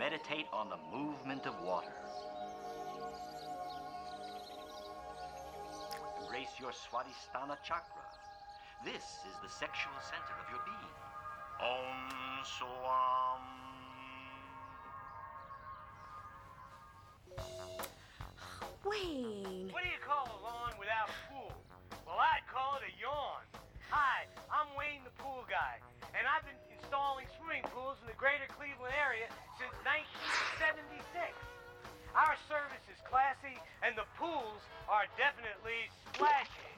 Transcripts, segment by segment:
meditate on the movement of water. Embrace your Swadhisthana chakra. This is the sexual center of your being. Om Swam. Wayne. What do you call a lawn without a pool? Well, I'd call it a yawn. Hi, I'm Wayne the Pool Guy, and I've been installing swimming pools in the greater Cleveland area since 1976. Our service is classy, and the pools are definitely splashy.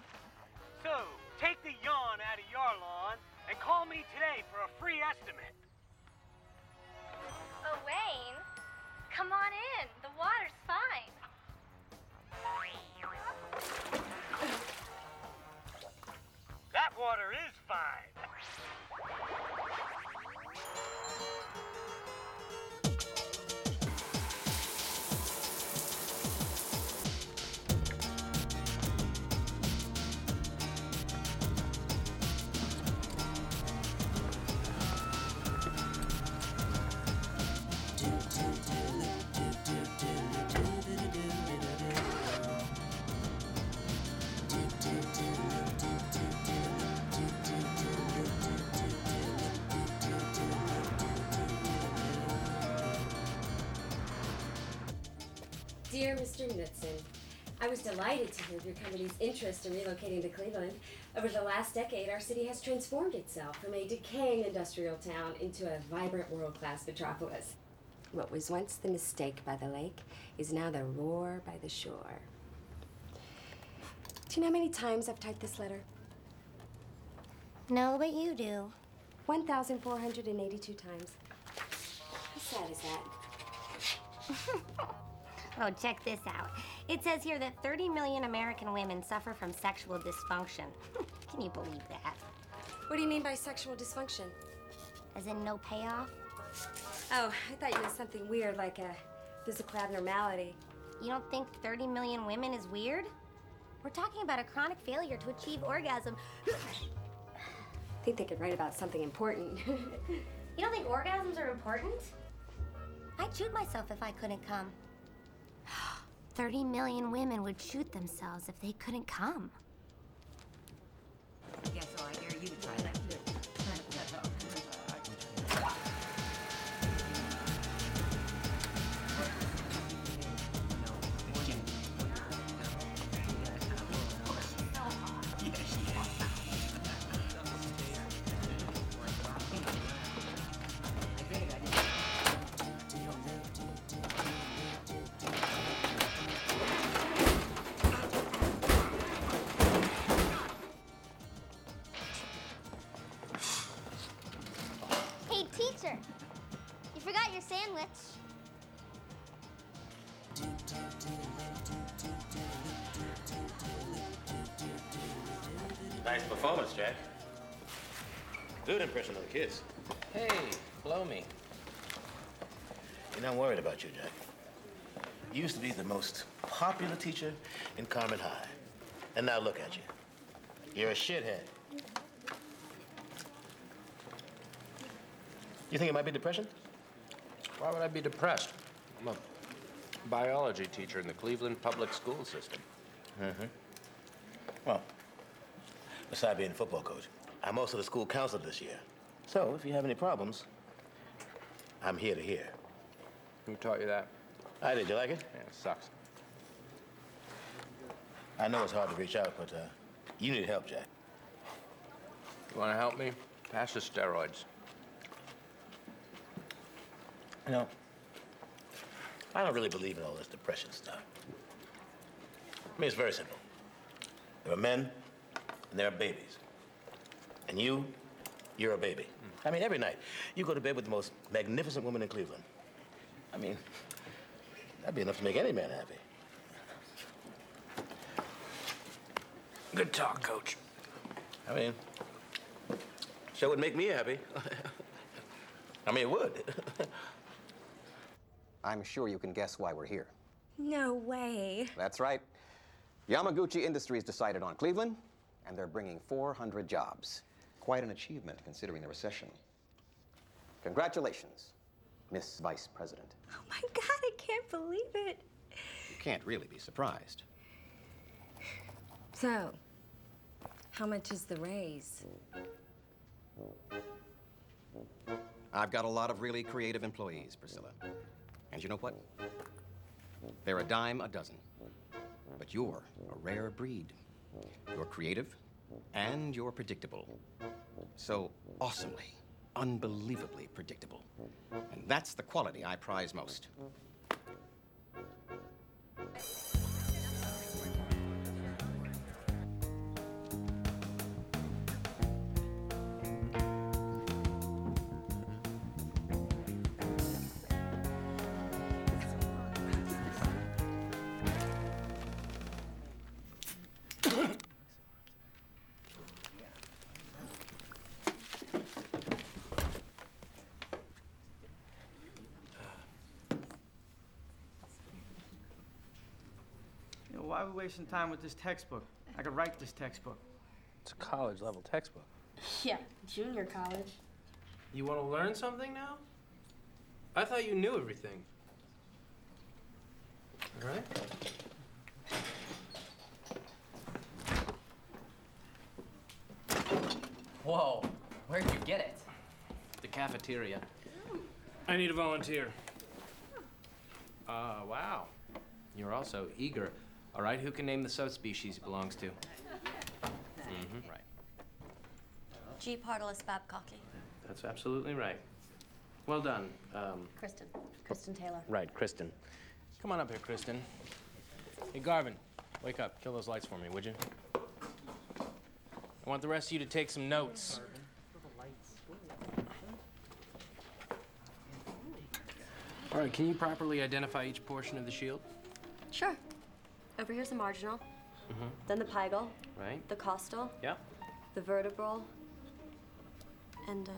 So, take the yawn out of your lawn and call me today for a free estimate. Oh, Wayne, come on in. The water's fine. That water is fine. Mr. Knudsen, I was delighted to hear of your company's interest in relocating to Cleveland. Over the last decade, our city has transformed itself from a decaying industrial town into a vibrant world class metropolis. What was once the mistake by the lake is now the roar by the shore. Do you know how many times I've typed this letter? No, but you do. 1,482 times. How sad is that? Oh, check this out. It says here that 30 million American women suffer from sexual dysfunction. Can you believe that? What do you mean by sexual dysfunction? As in no payoff? Oh, I thought you meant something weird like a physical abnormality. You don't think 30 million women is weird? We're talking about a chronic failure to achieve orgasm. I think they could write about something important. You don't think orgasms are important? I'd shoot myself if I couldn't come. 30 million women would shoot themselves if they couldn't come. Yes, so I dare you to try performance, Jack. Good impression of the kids. Hey, blow me. You know, I'm worried about you, Jack. You used to be the most popular teacher in Carmen High. And now look at you. You're a shithead. You think it might be depression? Why would I be depressed? I'm a biology teacher in the Cleveland public school system. Mm-hmm. Well, besides being a football coach, I'm also the school counselor this year. So if you have any problems, I'm here to hear. Who taught you that? I did. You like it? Yeah, it sucks. I know it's hard to reach out, but uh, you need help, Jack. You want to help me? Pass the steroids. You know, I don't really believe in all this depression stuff. I mean, it's very simple. There are men, and there are babies. And you, you're a baby. I mean, every night, you go to bed with the most magnificent woman in Cleveland. I mean, that'd be enough to make any man happy. Good talk, coach. I mean, sure would make me happy. I mean, it would. I'm sure you can guess why we're here. No way. That's right. Yamaguchi Industries decided on Cleveland, and they're bringing 400 jobs. Quite an achievement considering the recession. Congratulations. Miss Vice President. Oh my god, I can't believe it. You can't really be surprised. So, how much is the raise? I've got a lot of really creative employees, Priscilla. And you know what? They're a dime a dozen. But you're a rare breed. You're creative and you're predictable. So awesomely, unbelievably predictable. And that's the quality I prize most. Know, why are we wasting time with this textbook? I could write this textbook. It's a college level textbook. Yeah, junior college. You want to learn something now? I thought you knew everything. All right? Whoa, where'd you get it? The cafeteria. I need a volunteer. Uh, wow. You're also eager. All right, who can name the subspecies it belongs to? Mm-hmm. Right. G. Pardalis babcocki. That's absolutely right. Well done. Um, Kristen. Kristen Taylor. right, Kristen. Come on up here, Kristen. Hey, Garvin, wake up. Kill those lights for me, would you? I want the rest of you to take some notes. All right, can you properly identify each portion of the shield? Sure. Over here's the marginal, then the pygal, Right? the costal, yeah, the vertebral, and uh,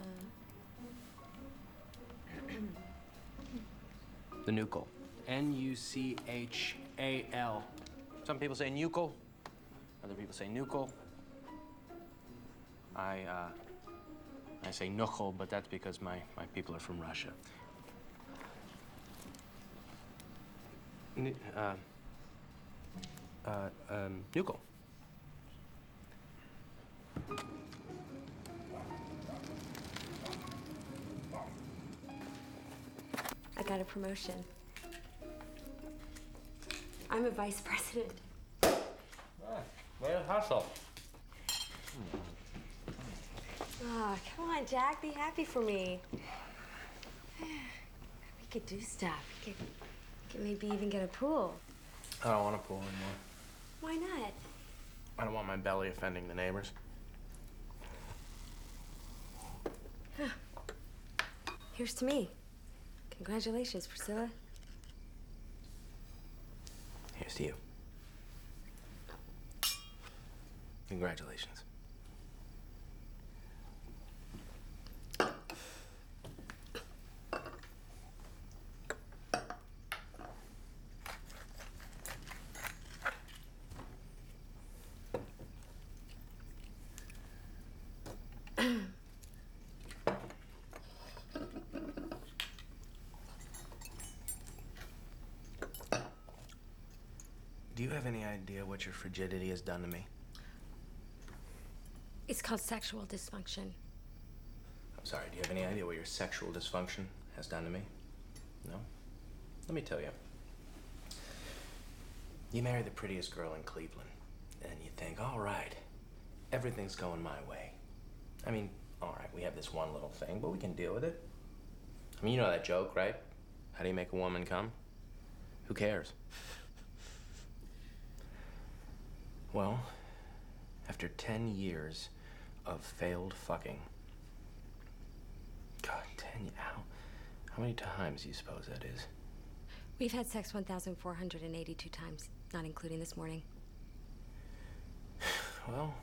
The nuchal. N U C H A L. Some people say nuchal, other people say nuchal. I, uh, I say nuchal, but that's because my, my people are from Russia. N- uh, uh, um, nuchal. I got a promotion. I'm a vice president. Way to hustle. Oh, come on, Jack. Be happy for me. We could do stuff. We could, could maybe even get a pool. I don't want to pool anymore. Why not? I don't want my belly offending the neighbors. Here's to me. Congratulations, Priscilla. Here's to you. Congratulations. Do you have any idea what your frigidity has done to me? It's called sexual dysfunction. I'm sorry, do you have any idea what your sexual dysfunction has done to me? No? Let me tell you. You marry the prettiest girl in Cleveland, and you think, all right, everything's going my way. I mean, all right, we have this one little thing, but we can deal with it. I mean, you know that joke, right? How do you make a woman come? Who cares? Well, after 10 years of failed fucking, God, 10, how, how many times do you suppose that is? We've had sex 1,482 times, not including this morning. Well,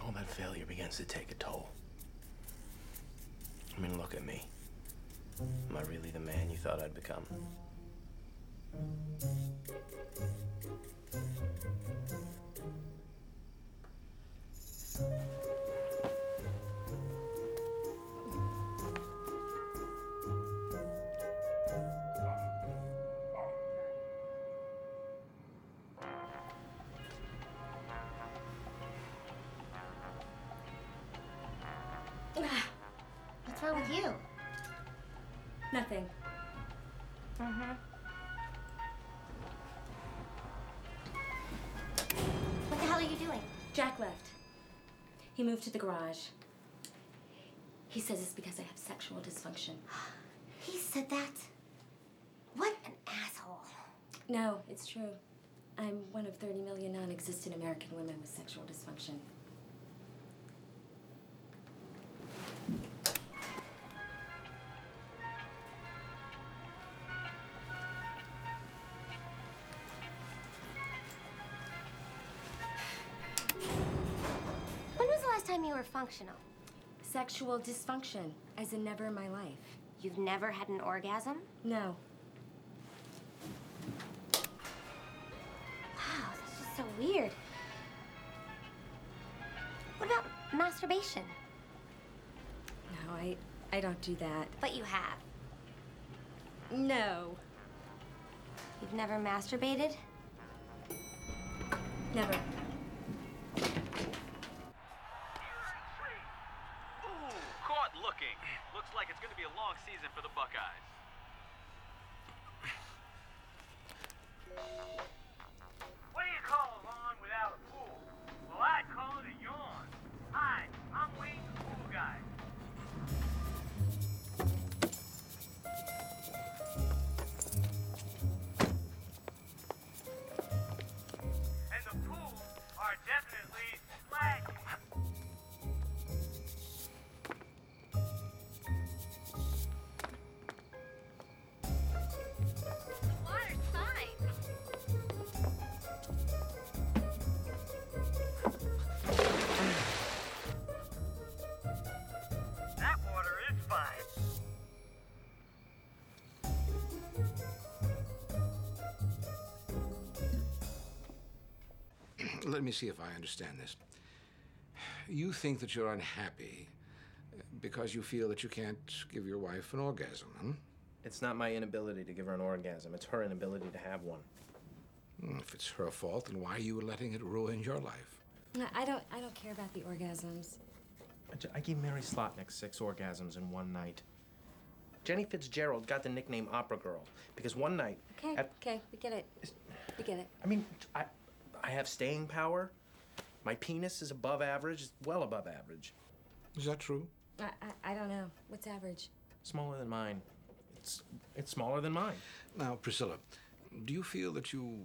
all that failure begins to take a toll. I mean, look at me. Am I really the man you thought I'd become? Wrong moved to the garage. He says it's because I have sexual dysfunction. He said that? What an asshole. No, it's true. I'm one of 30 million non existent American women with sexual dysfunction. Time you were functional? Sexual dysfunction, as in never in my life. You've never had an orgasm? No. Wow, that's just so weird. What about masturbation? No, I, I don't do that. But you have. No. You've never masturbated? Never. Let me see if I understand this. You think that you're unhappy because you feel that you can't give your wife an orgasm, hmm? It's not my inability to give her an orgasm, it's her inability to have one. Hmm, If it's her fault, then why are you letting it ruin your life? No, I don't. I don't care about the orgasms. I gave Mary Slotnick six orgasms in one night. Jenny Fitzgerald got the nickname Opera Girl because one night, Okay. at- okay. We get it. We get it. I mean, I, I have staying power. My penis is above average, it's well above average. Is that true? I, I, I don't know. What's average? Smaller than mine. It's, it's smaller than mine. Now, Priscilla, do you feel that you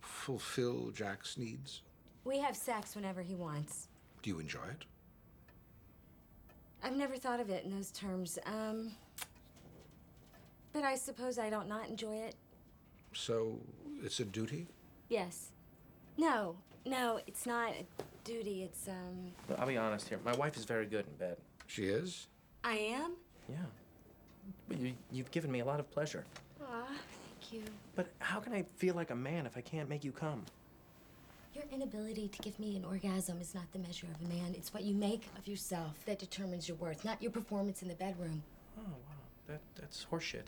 fulfill Jack's needs? We have sex whenever he wants. Do you enjoy it? I've never thought of it in those terms. Um, but I suppose I don't not enjoy it. So it's a duty? Yes. No, no, it's not a duty. It's um. I'll be honest here. My wife is very good in bed. She is? I am. Yeah. But you, you've given me a lot of pleasure. Aw, thank you. But how can I feel like a man if I can't make you come? Your inability to give me an orgasm is not the measure of a man. It's what you make of yourself that determines your worth, not your performance in the bedroom. Oh, wow. That, that's horseshit.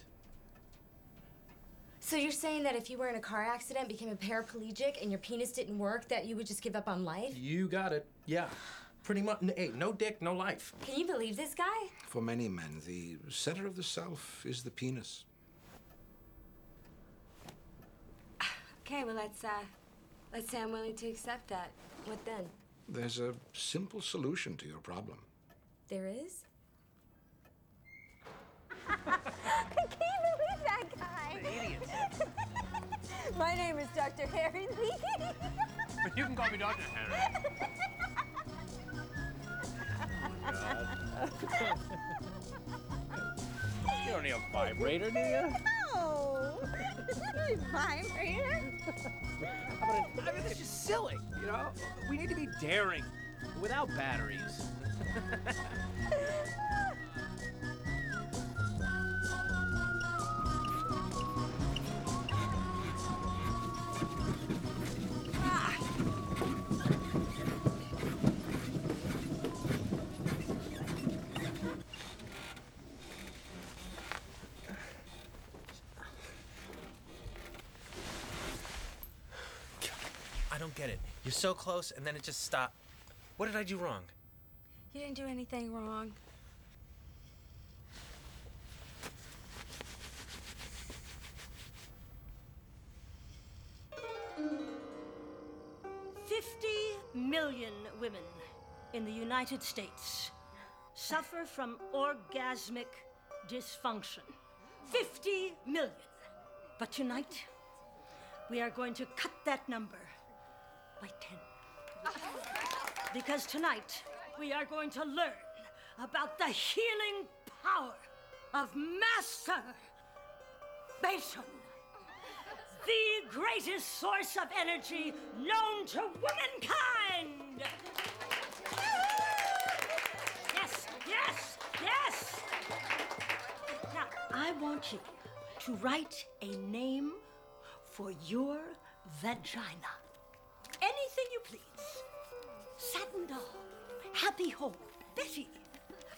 So you're saying that if you were in a car accident, became a paraplegic, and your penis didn't work, that you would just give up on life? You got it. Yeah. Pretty much. Hey, no dick, no life. Can you believe this guy? For many men, the center of the self is the penis. Okay, well let's uh, let's say I'm willing to accept that. What then? There's a simple solution to your problem. There is. I can't believe that guy. My name is Dr. Harry Lee. But you can call me Dr. Harry. oh, You don't need a vibrator, do you? No. Vibrator. I mean, this is silly, you know? We need to be daring without batteries. I don't get it. You're so close, and then it just stopped. What did I do wrong? You didn't do anything wrong. Million women in the United States suffer from orgasmic dysfunction. 50 million. But tonight, we are going to cut that number by 10. Because tonight, we are going to learn about the healing power of Master the greatest source of energy known to womankind. Yes, yes, yes. Now, I want you to write a name for your vagina. Anything you please. Satin doll, happy home, Betty.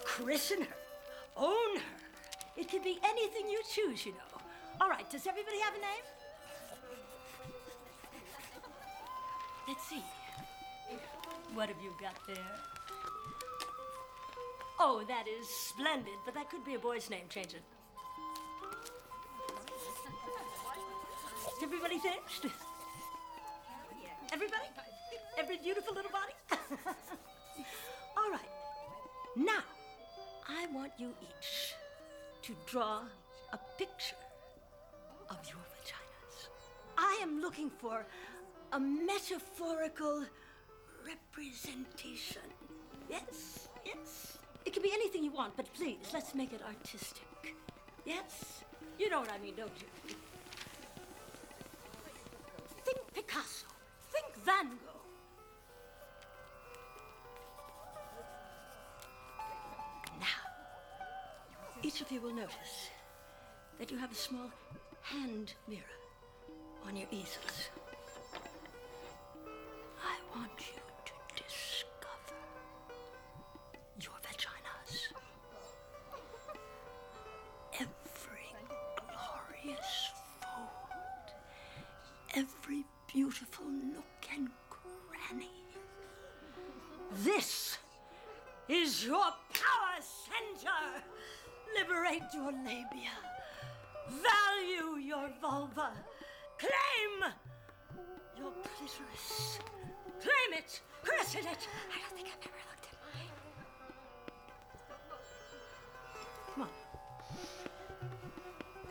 Christen her, own her. It could be anything you choose, you know. All right, does everybody have a name? Let's see. What have you got there? Oh, that is splendid, but that could be a boy's name. Change it. Everybody finished? Everybody? Every beautiful little body? All right. Now, I want you each to draw a picture of your vaginas. I am looking for a metaphorical representation. Yes, yes. It can be anything you want, but please, let's make it artistic. Yes? You know what I mean, don't you? Think Picasso. Think Van Gogh. Now, each of you will notice that you have a small hand mirror on your easels. Want you to discover your vaginas. Every glorious fold, every beautiful nook and cranny. This is your power center. Liberate your labia. Value your vulva. Claim your clitoris. Claim it. Christen it. I don't think I've ever looked at mine. Come on.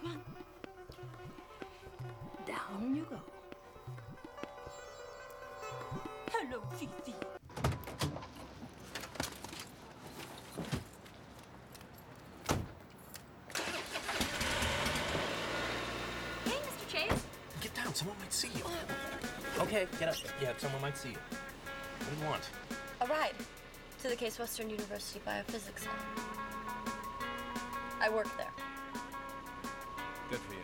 Come on. Down you go. Hello, Fifi. Okay, get up. Yeah, someone might see you. What do you want? A ride to the Case Western University Biophysics Lab. I work there. Good for you.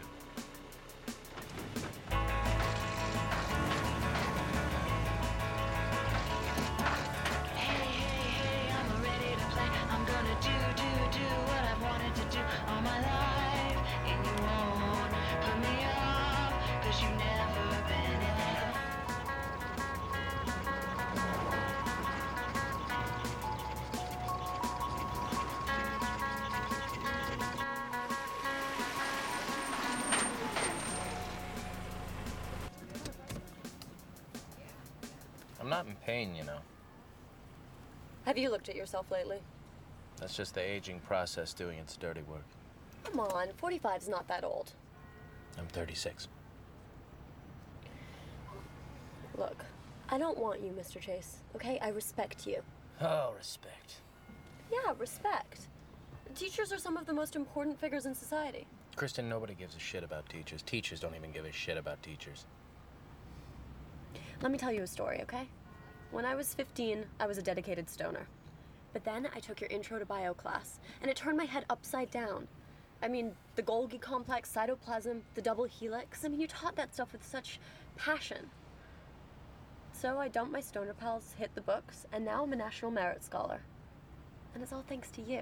Pain, you know. Have you looked at yourself lately? That's just the aging process doing its dirty work. Come on, 45's not that old. I'm 36. Look, I don't want you, Mr. Chase, okay? I respect you. Oh, respect. Yeah, respect. Teachers are some of the most important figures in society. Kristen, nobody gives a shit about teachers. Teachers don't even give a shit about teachers. Let me tell you a story, okay? When I was 15, I was a dedicated stoner. But then I took your intro to bio class, and it turned my head upside down. I mean, the Golgi complex, cytoplasm, the double helix. I mean, you taught that stuff with such passion. So I dumped my stoner pals, hit the books, and now I'm a National Merit Scholar. And it's all thanks to you.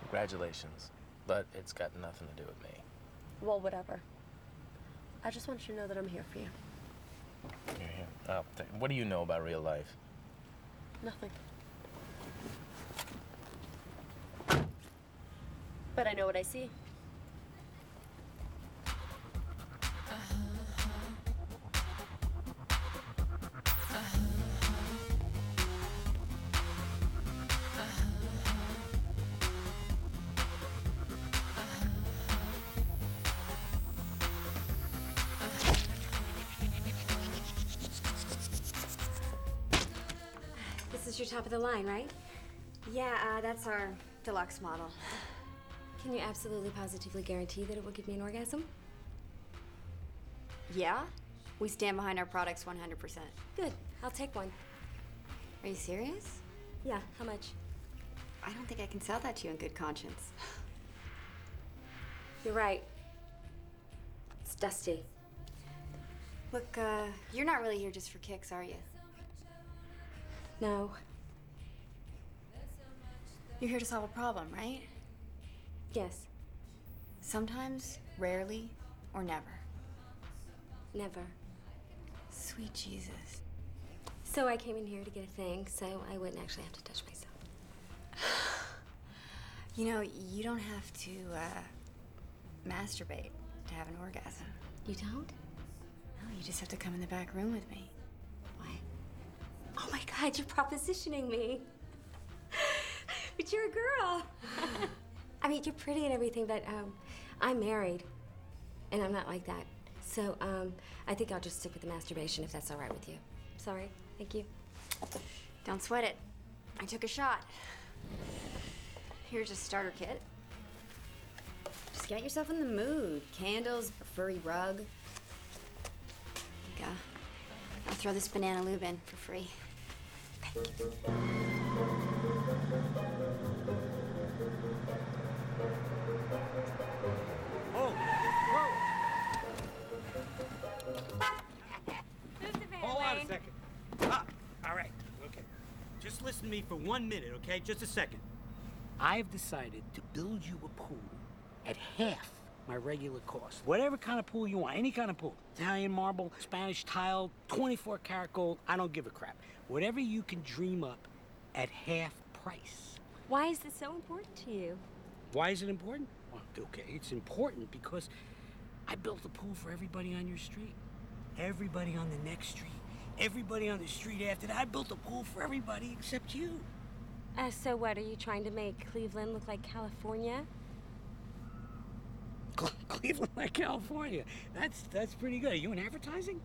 Congratulations. But it's got nothing to do with me. Well, whatever. I just want you to know that I'm here for you. You're here. Oh, th- what do you know about real life? Nothing. But I know what I see. Top of the line, right? Yeah, uh, that's our deluxe model. Can you absolutely positively guarantee that it will give me an orgasm? Yeah? We stand behind our products 100%. Good. I'll take one. Are you serious? Yeah, how much? I don't think I can sell that to you in good conscience. You're right. It's dusty. Look, uh, you're not really here just for kicks, are you? No. You're here to solve a problem, right? Yes. Sometimes, rarely, or never. Never. Sweet Jesus. So I came in here to get a thing, so I wouldn't actually have to touch myself. You know, you don't have to uh, masturbate to have an orgasm. You don't? No, you just have to come in the back room with me. Why? Oh my god, you're propositioning me. But you're a girl. I mean, you're pretty and everything, but um, I'm married, and I'm not like that. So um, I think I'll just stick with the masturbation if that's all right with you. Sorry. Thank you. Don't sweat it. I took a shot. Here's a starter kit. Just get yourself in the mood. Candles, a furry rug. Go. I'll throw this banana lube in for free. Oh, listen to me for one minute, okay? Just a second. I've decided to build you a pool at half my regular cost. Whatever kind of pool you want, any kind of pool. Italian marble, Spanish tile, 24 karat gold, I don't give a crap. Whatever you can dream up at half price. Why is this so important to you? Why is it important? Well, okay, it's important because I built a pool for everybody on your street. Everybody on the next street. Everybody on the street after that. I built a pool for everybody except you. Uh, so what, are you trying to make Cleveland look like California? Cleveland, like California. That's that's pretty good. Are you in advertising?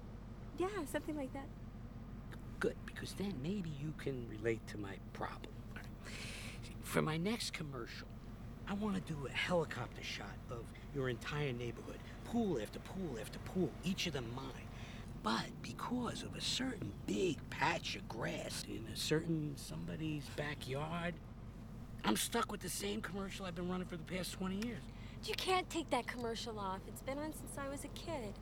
Yeah, something like that. Good, because then maybe you can relate to my problem. Right. See, For my next commercial, I want to do a helicopter shot of your entire neighborhood, pool after pool after pool, each of them mine. But because of a certain big patch of grass in a certain somebody's backyard, I'm stuck with the same commercial I've been running for the past 20 years. You can't take that commercial off. It's been on since I was a kid.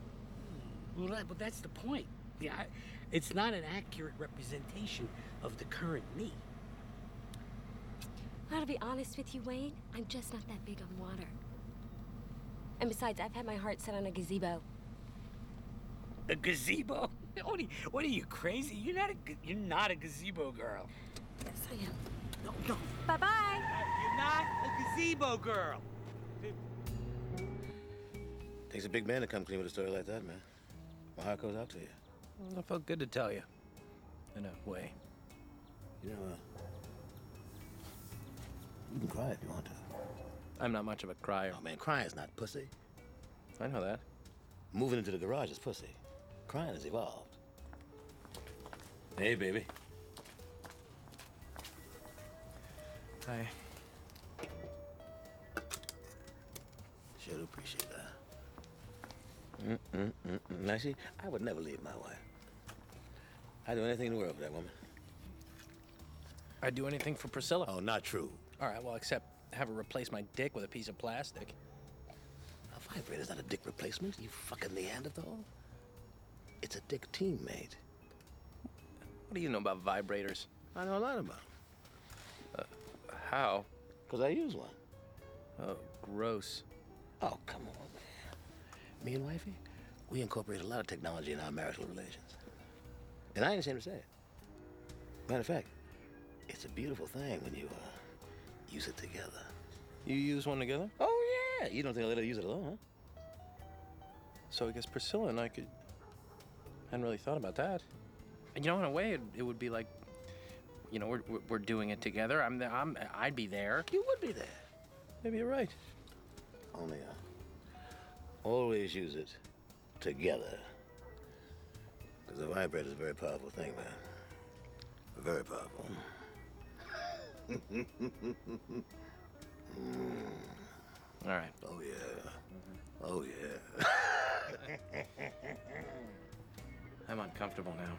Hmm, well, that, but that's the point. Yeah, I, it's not an accurate representation of the current me. To be honest with you, Wayne, I'm just not that big on water. And besides, I've had my heart set on a gazebo. A gazebo? What are you, what are you crazy? You're not a you're not a gazebo girl. Yes, I am. No, no. Bye bye. You're not a gazebo girl. Takes a big man to come clean with a story like that, man. My heart goes out to you. Well, it felt good to tell you, in a way. You know, uh, you can cry if you want to. I'm not much of a crier. Oh, man, crying's not pussy. I know that. Moving into the garage is pussy. Crying has evolved. Hey, baby. I Should appreciate that. Mm-mm-mm-mm. Now, see, I would never leave my wife. I'd do anything in the world for that woman. I'd do anything for Priscilla. Oh, not true. All right, well, except have her replace my dick with a piece of plastic. A vibrator's not a dick replacement, you fucking Neanderthal. It's a dick teammate. What do you know about vibrators? I know a lot about Uh, how? Because I use one. Oh, gross. Oh, come on, man. Me and wifey, we incorporate a lot of technology in our marital relations. And I ain't ashamed to say it. Matter of fact, it's a beautiful thing when you uh, use it together. You use one together? Oh, yeah. You don't think I'll let her use it alone, huh? So I guess Priscilla and I could. Hadn't really thought about that. And you know, in a way, it, it would be like, you know, we're, we're, we're doing it together. I'm, the, I'm, I'd be there. You would be there. Maybe you're right. Only, uh, always use it together. Because the vibrator is a very powerful thing, man. Very powerful. All right. Oh, yeah. Oh, yeah. I'm uncomfortable now.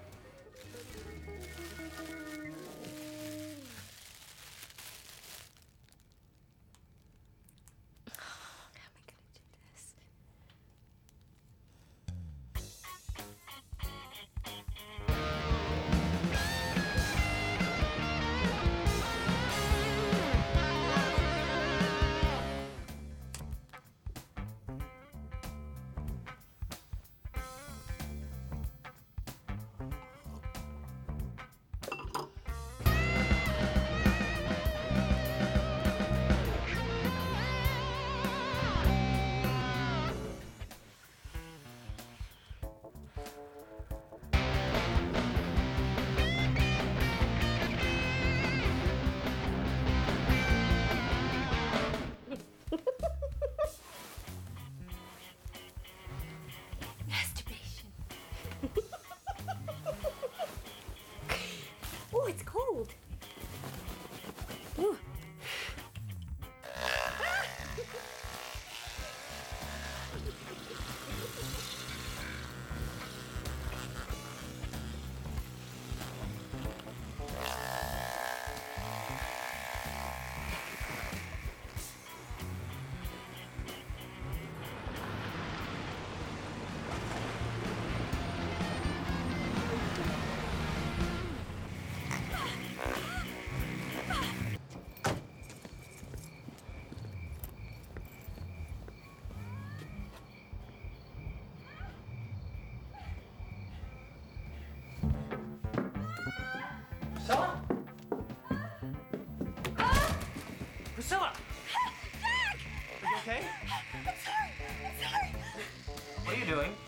You doing?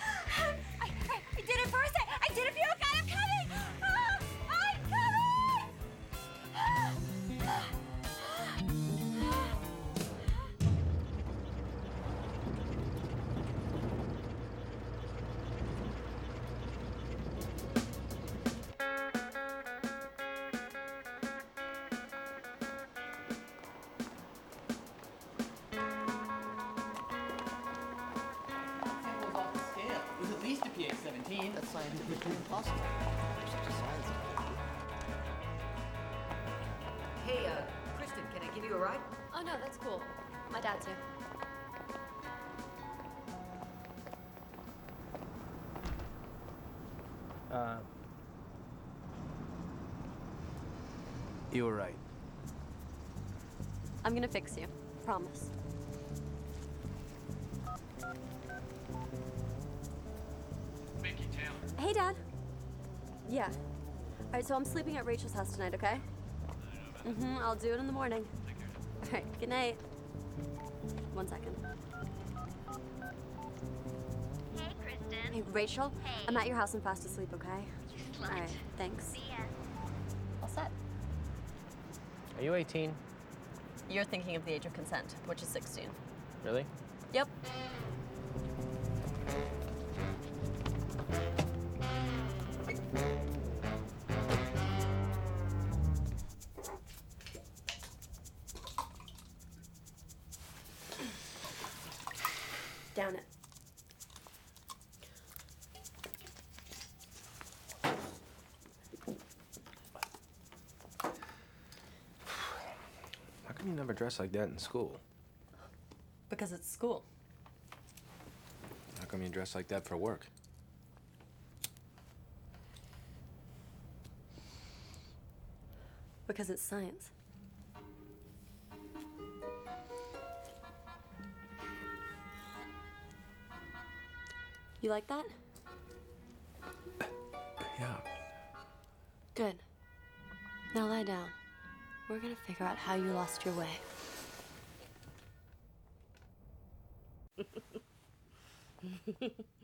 17. That's scientifically impossible. Such a science. Hey, uh, Kristen, can I give you a ride? Oh, no, that's cool. My dad's here. Uh, you were right. I'm gonna fix you. Promise. Right, so I'm sleeping at Rachel's house tonight, okay? Mm-hmm. I'll do it in the morning. All right. Good night. One second. Hey, Kristen. Hey, Rachel. Hey. I'm at your house and fast asleep, okay? slut. All right. Thanks. See ya. All set. Are you 18? You're thinking of the age of consent, which is 16. Really? Yep. Never dress like that in school? Because it's school. How come you dress like that for work? Because it's science. You like that? Uh, yeah. Good. Now lie down. We're gonna figure out how you lost your way.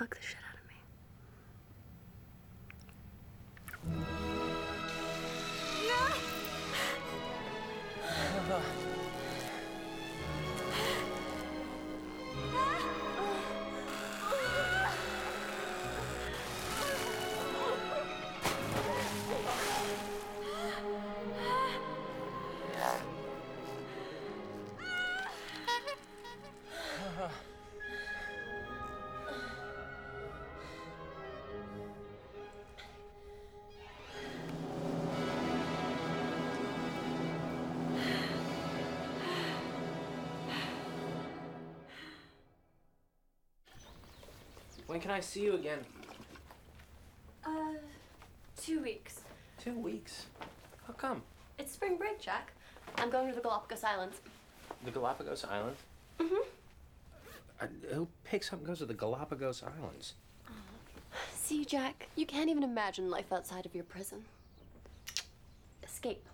fuck the shit When can I see you again? Uh, two weeks. Two weeks. How come? It's spring break, Jack. I'm going to the Galapagos Islands. The Galapagos Islands? Mm-hmm. Uh, who picks up and goes to the Galapagos Islands? See, Jack, you can't even imagine life outside of your prison. Escape.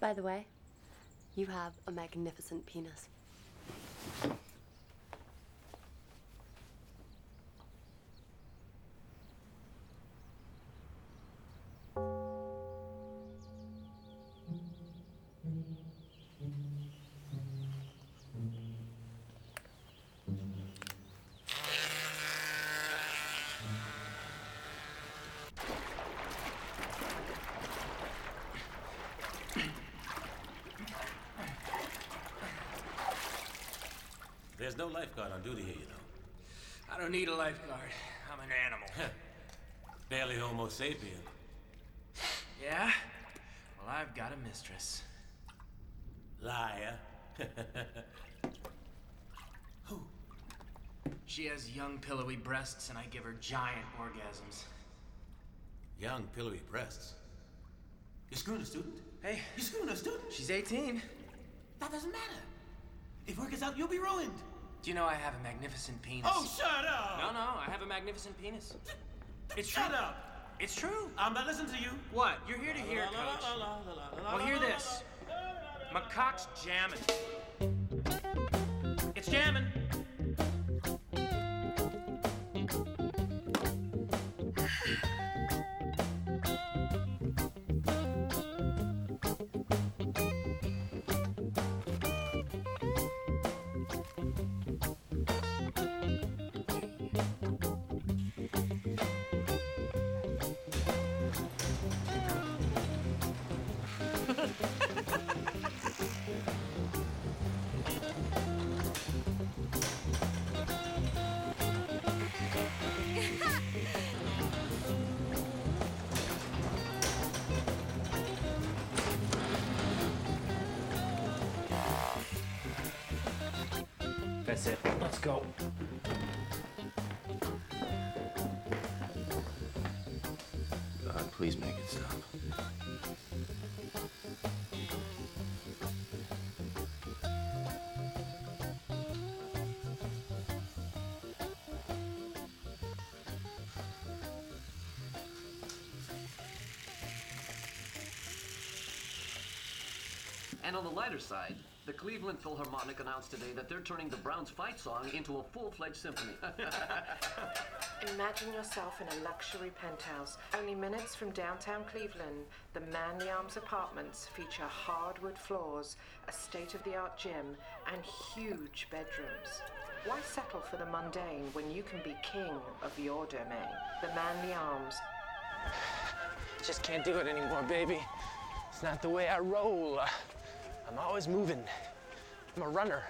By the way, you have a magnificent penis. No lifeguard on duty here, you know. I don't need a lifeguard. I'm an animal. Barely Homo sapien. yeah? Well, I've got a mistress. Liar. Who? She has young, pillowy breasts, and I give her giant orgasms. Young, pillowy breasts. You're screwing a student? Hey. You're screwing a student? She's 18. That doesn't matter. If work is out, you'll be ruined. Do you know I have a magnificent penis? Oh, shut up! No, no, I have a magnificent penis. It's Shut true. up! It's true. I'm not listening to you. What? You're here to hear, Coach. Well, hear this. My cock's jamming. That's it. Let's go. God, please make it stop. And on the lighter side, the Cleveland Philharmonic announced today that they're turning the Browns fight song into a full-fledged symphony. Imagine yourself in a luxury penthouse. Only minutes from downtown Cleveland, the Manly Arms Apartments feature hardwood floors, a state of the art gym, and huge bedrooms. Why settle for the mundane when you can be king of your domain? The Manly Arms. Just can't do it anymore, baby. It's not the way I roll. I'm always moving. I'm a runner.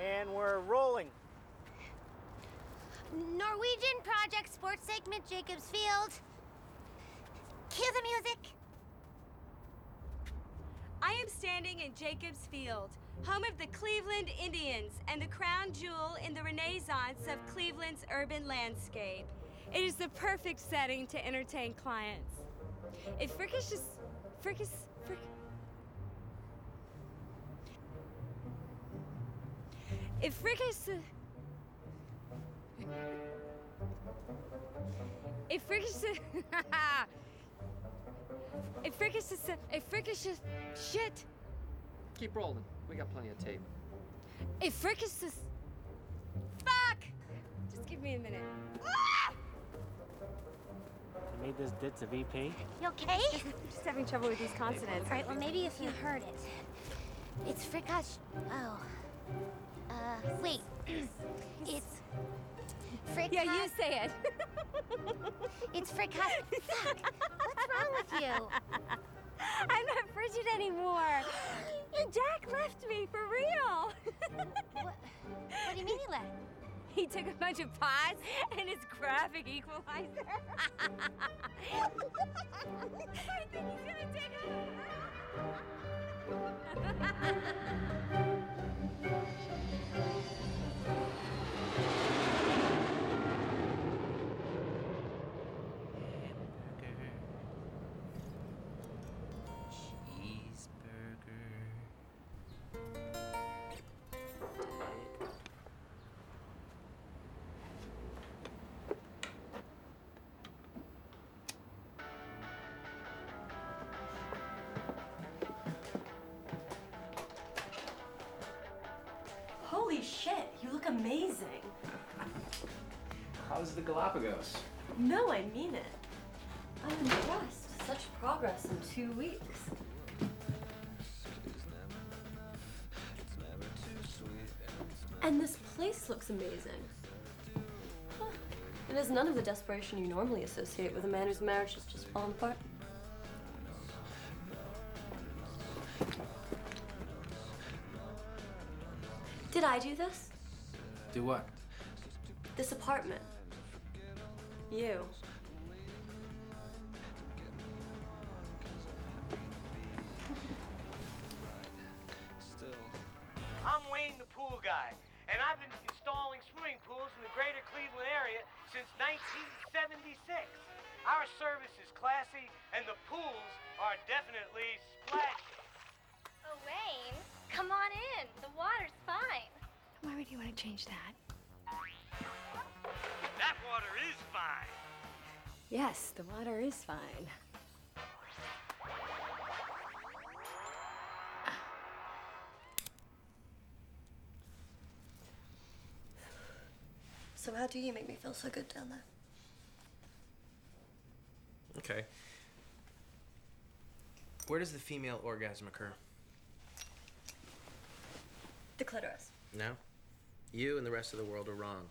And we're rolling. Norwegian Project Sports Segment Jacobs Field. Cue the music. I am standing in Jacobs Field, home of the Cleveland Indians and the crown jewel in the renaissance of Cleveland's urban landscape. It is the perfect setting to entertain clients. If Frickish just. Frickish. Frick. If Frickish. A freakish. A freakish. A freakish. Shit. Keep rolling. We got plenty of tape. A freakish. Fuck! Just give me a minute. Ah! You made this ditz a VP? You okay? Just having trouble with these consonants. All right, well, maybe if you heard it. It's frikash. Oh. Uh, wait. it's. Frikash. Yeah, you say it. It's frikash. Fuck. What's wrong with you? I'm not frigid anymore. Jack left me for real. What, what do you mean he left? He took a bunch of pies and his graphic equalizer. I think he's gonna take Holy No, I mean it. I'm impressed. Such progress in two weeks. And this place looks amazing. Huh. It has none of the desperation you normally associate with a man whose marriage has just fallen apart. Did I do this? Do what? This apartment. You. So how do you make me feel so good down there? Okay. Where does the female orgasm occur? The clitoris. No. You and the rest of the world are wrong.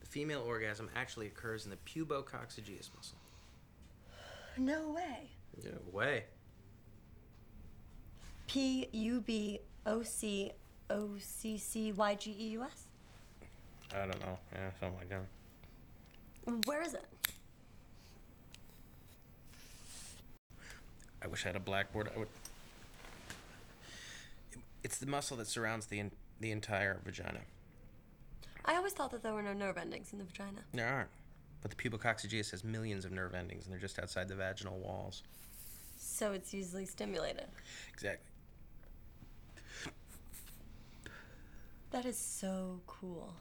The female orgasm actually occurs in the pubococcygeus muscle. No way. Yeah, way. P U B O C O C C Y G E U S? I don't know. Yeah, something like that. Where is it? I wish I had a blackboard. I would. It's the muscle that surrounds the in, the entire vagina. I always thought that there were no nerve endings in the vagina. There aren't. But the pubococcygeus has millions of nerve endings, and they're just outside the vaginal walls. So it's easily stimulated. Exactly. That is so cool.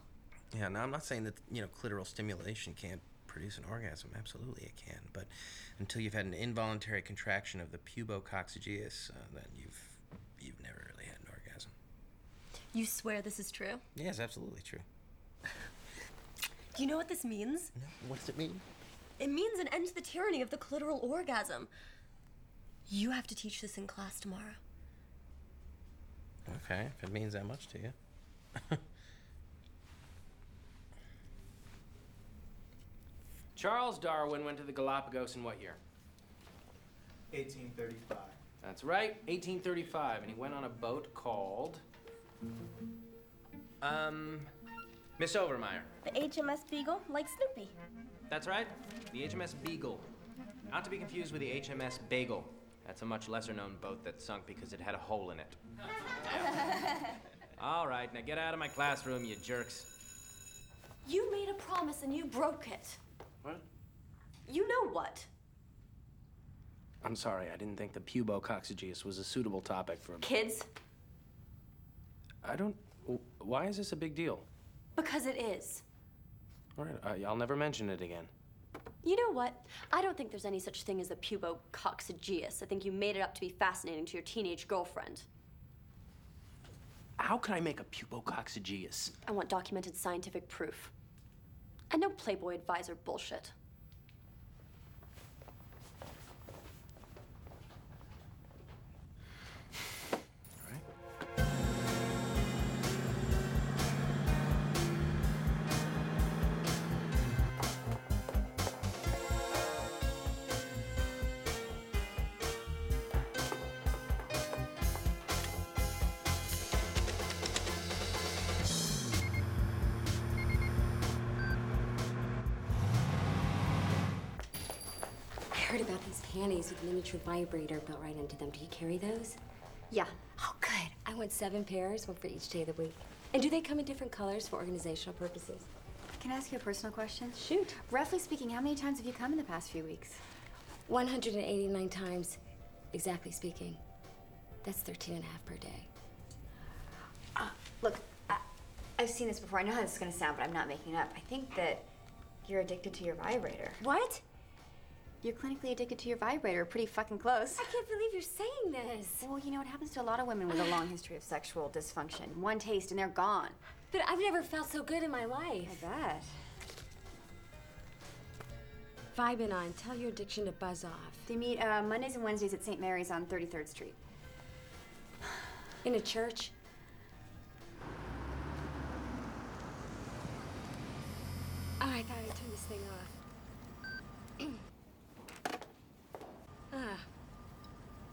Yeah, now I'm not saying that, you know, clitoral stimulation can't produce an orgasm. Absolutely it can. But until you've had an involuntary contraction of the pubococcygeus, uh, then you've you've never really had an orgasm. You swear this is true? Yes, absolutely true. Do you know what this means? No, what does it mean? It means an end to the tyranny of the clitoral orgasm. You have to teach this in class tomorrow. Okay, if it means that much to you. Charles Darwin went to the Galapagos in what year? 1835. That's right, 1835, and he went on a boat called. Um, Miss Overmeyer. The HMS Beagle, like Snoopy. That's right, the HMS Beagle. Not to be confused with the HMS Bagel. That's a much lesser known boat that sunk because it had a hole in it. All right, now get out of my classroom, you jerks. You made a promise and you broke it. What? You know what? I'm sorry, I didn't think the pubococcygeus was a suitable topic for. Kids, I don't. Why is this a big deal? because it is. All right, I- I'll never mention it again. You know what? I don't think there's any such thing as a pubococcygeus. I think you made it up to be fascinating to your teenage girlfriend. How can I make a pubococcygeus? I want documented scientific proof. And no Playboy advisor bullshit. With miniature vibrator built right into them. Do you carry those? Yeah. Oh, good. I want seven pairs, one for each day of the week. And do they come in different colors for organizational purposes? Can I ask you a personal question? Shoot. Roughly speaking, how many times have you come in the past few weeks? 189 times, exactly speaking. That's 13 and a half per day. Uh, look, I, I've seen this before. I know how this is going to sound, but I'm not making it up. I think that you're addicted to your vibrator. What? You're clinically addicted to your vibrator. Pretty fucking close. I can't believe you're saying this. Well, you know, it happens to a lot of women with a long history of sexual dysfunction. One taste and they're gone. But I've never felt so good in my life. I bet. Vibing on. Tell your addiction to buzz off. They meet uh, Mondays and Wednesdays at St. Mary's on 33rd Street. In a church? Oh, I thought I turned this thing off. Ah.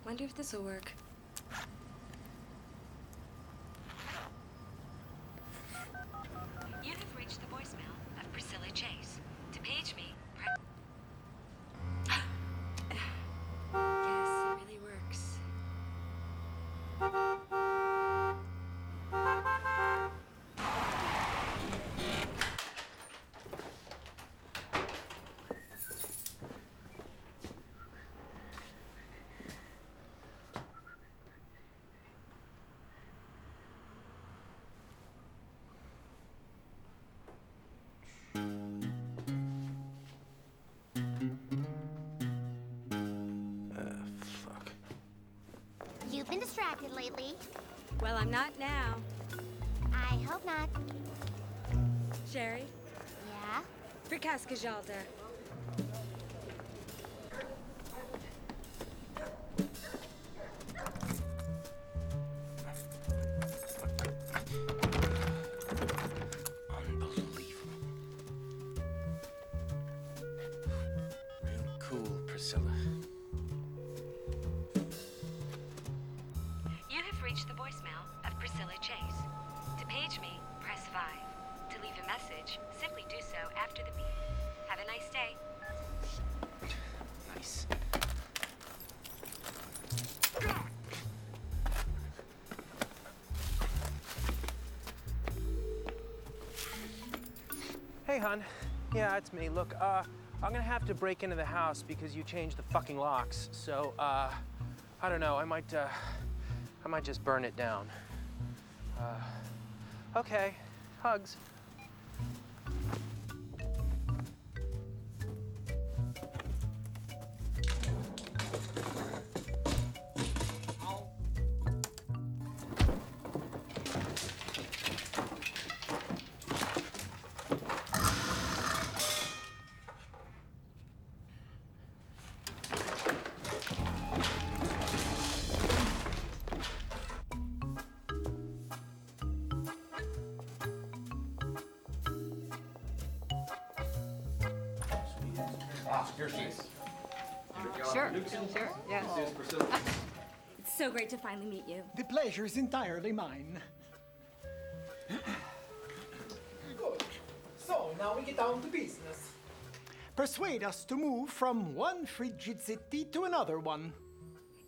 Wonder if this'll work. Distracted lately. Well, I'm not now. I hope not. Sherry, Yeah? for Yeah, it's me. Look, uh, I'm gonna have to break into the house because you changed the fucking locks. So, uh, I don't know. I might, uh, I might just burn it down. Uh, okay. Hugs. Finally meet you. The pleasure's entirely mine. Good. So now we get down to business. Persuade us to move from one frigid city to another one.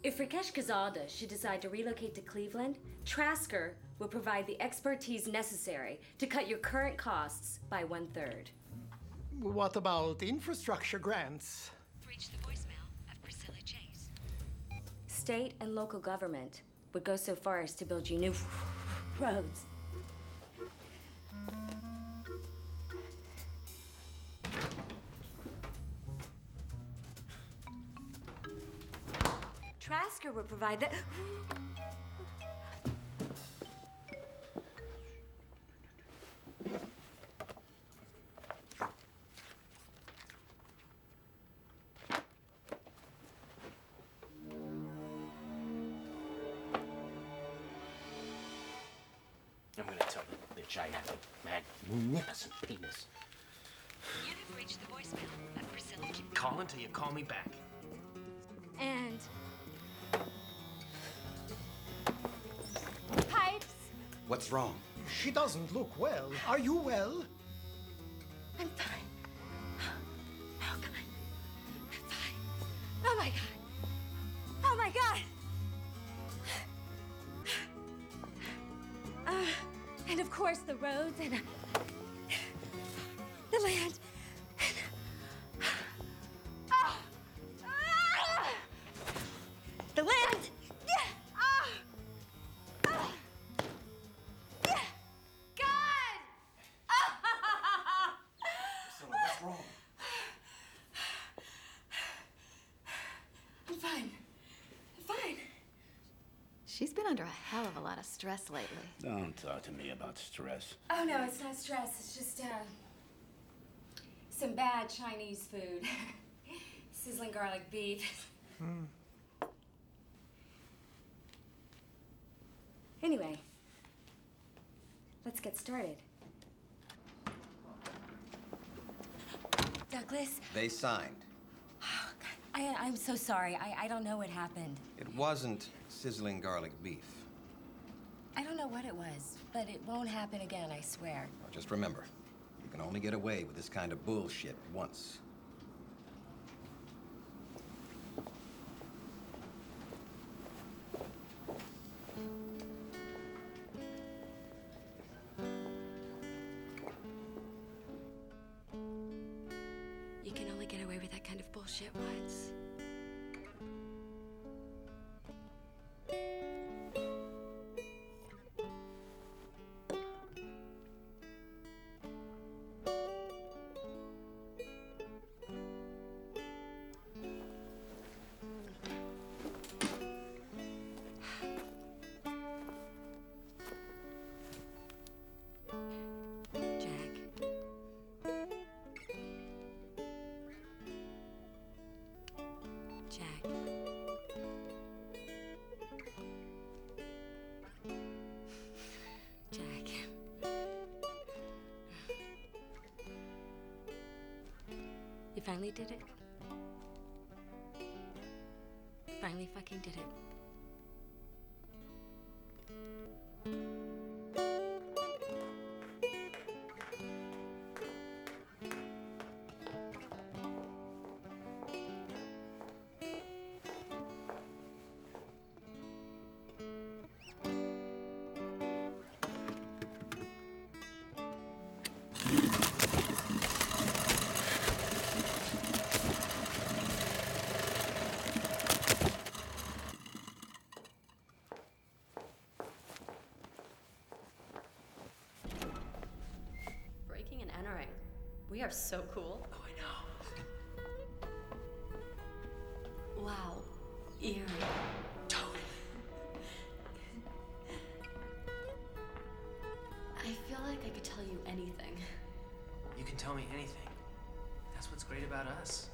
If Rakesh Kazada should decide to relocate to Cleveland, Trasker will provide the expertise necessary to cut your current costs by one third. What about infrastructure grants? state and local government would go so far as to build you new roads. Trasker would provide the. Call me back. And. Pipes! What's wrong? She doesn't look well. Are you well? I'm fine. She's been under a hell of a lot of stress lately. Don't talk to me about stress. Oh no, it's not stress. It's just uh, some bad Chinese food. Sizzling garlic beef. Anyway, let's get started. Douglas, They signed. I, I'm so sorry. I, I don't know what happened. It wasn't sizzling garlic beef. I don't know what it was, but it won't happen again, I swear. Now, just remember, you can only get away with this kind of bullshit once. Finally did it? Finally fucking did it. We are so cool. Oh, I know. Wow. Eerie. Totally. I feel like I could tell you anything. You can tell me anything. That's what's great about us.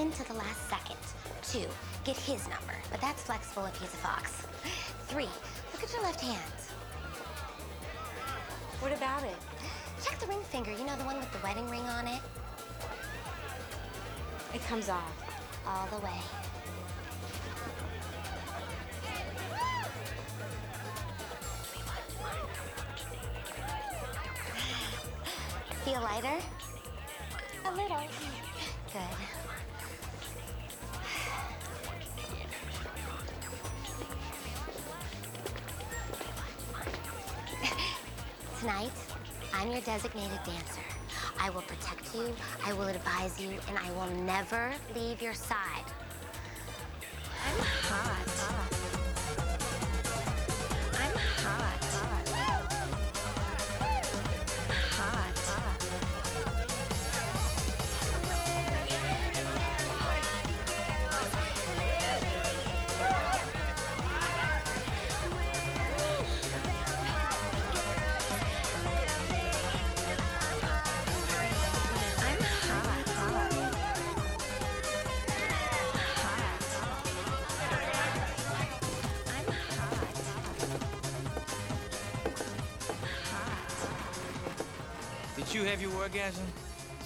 Open to the last second. Two, get his number, but that's flexible if he's a fox. Three, look at your left hand. What about it? Check the ring finger, you know the one with the wedding ring on it? It comes off. All the way. Designated dancer. I will protect you, I will advise you, and I will never leave your side.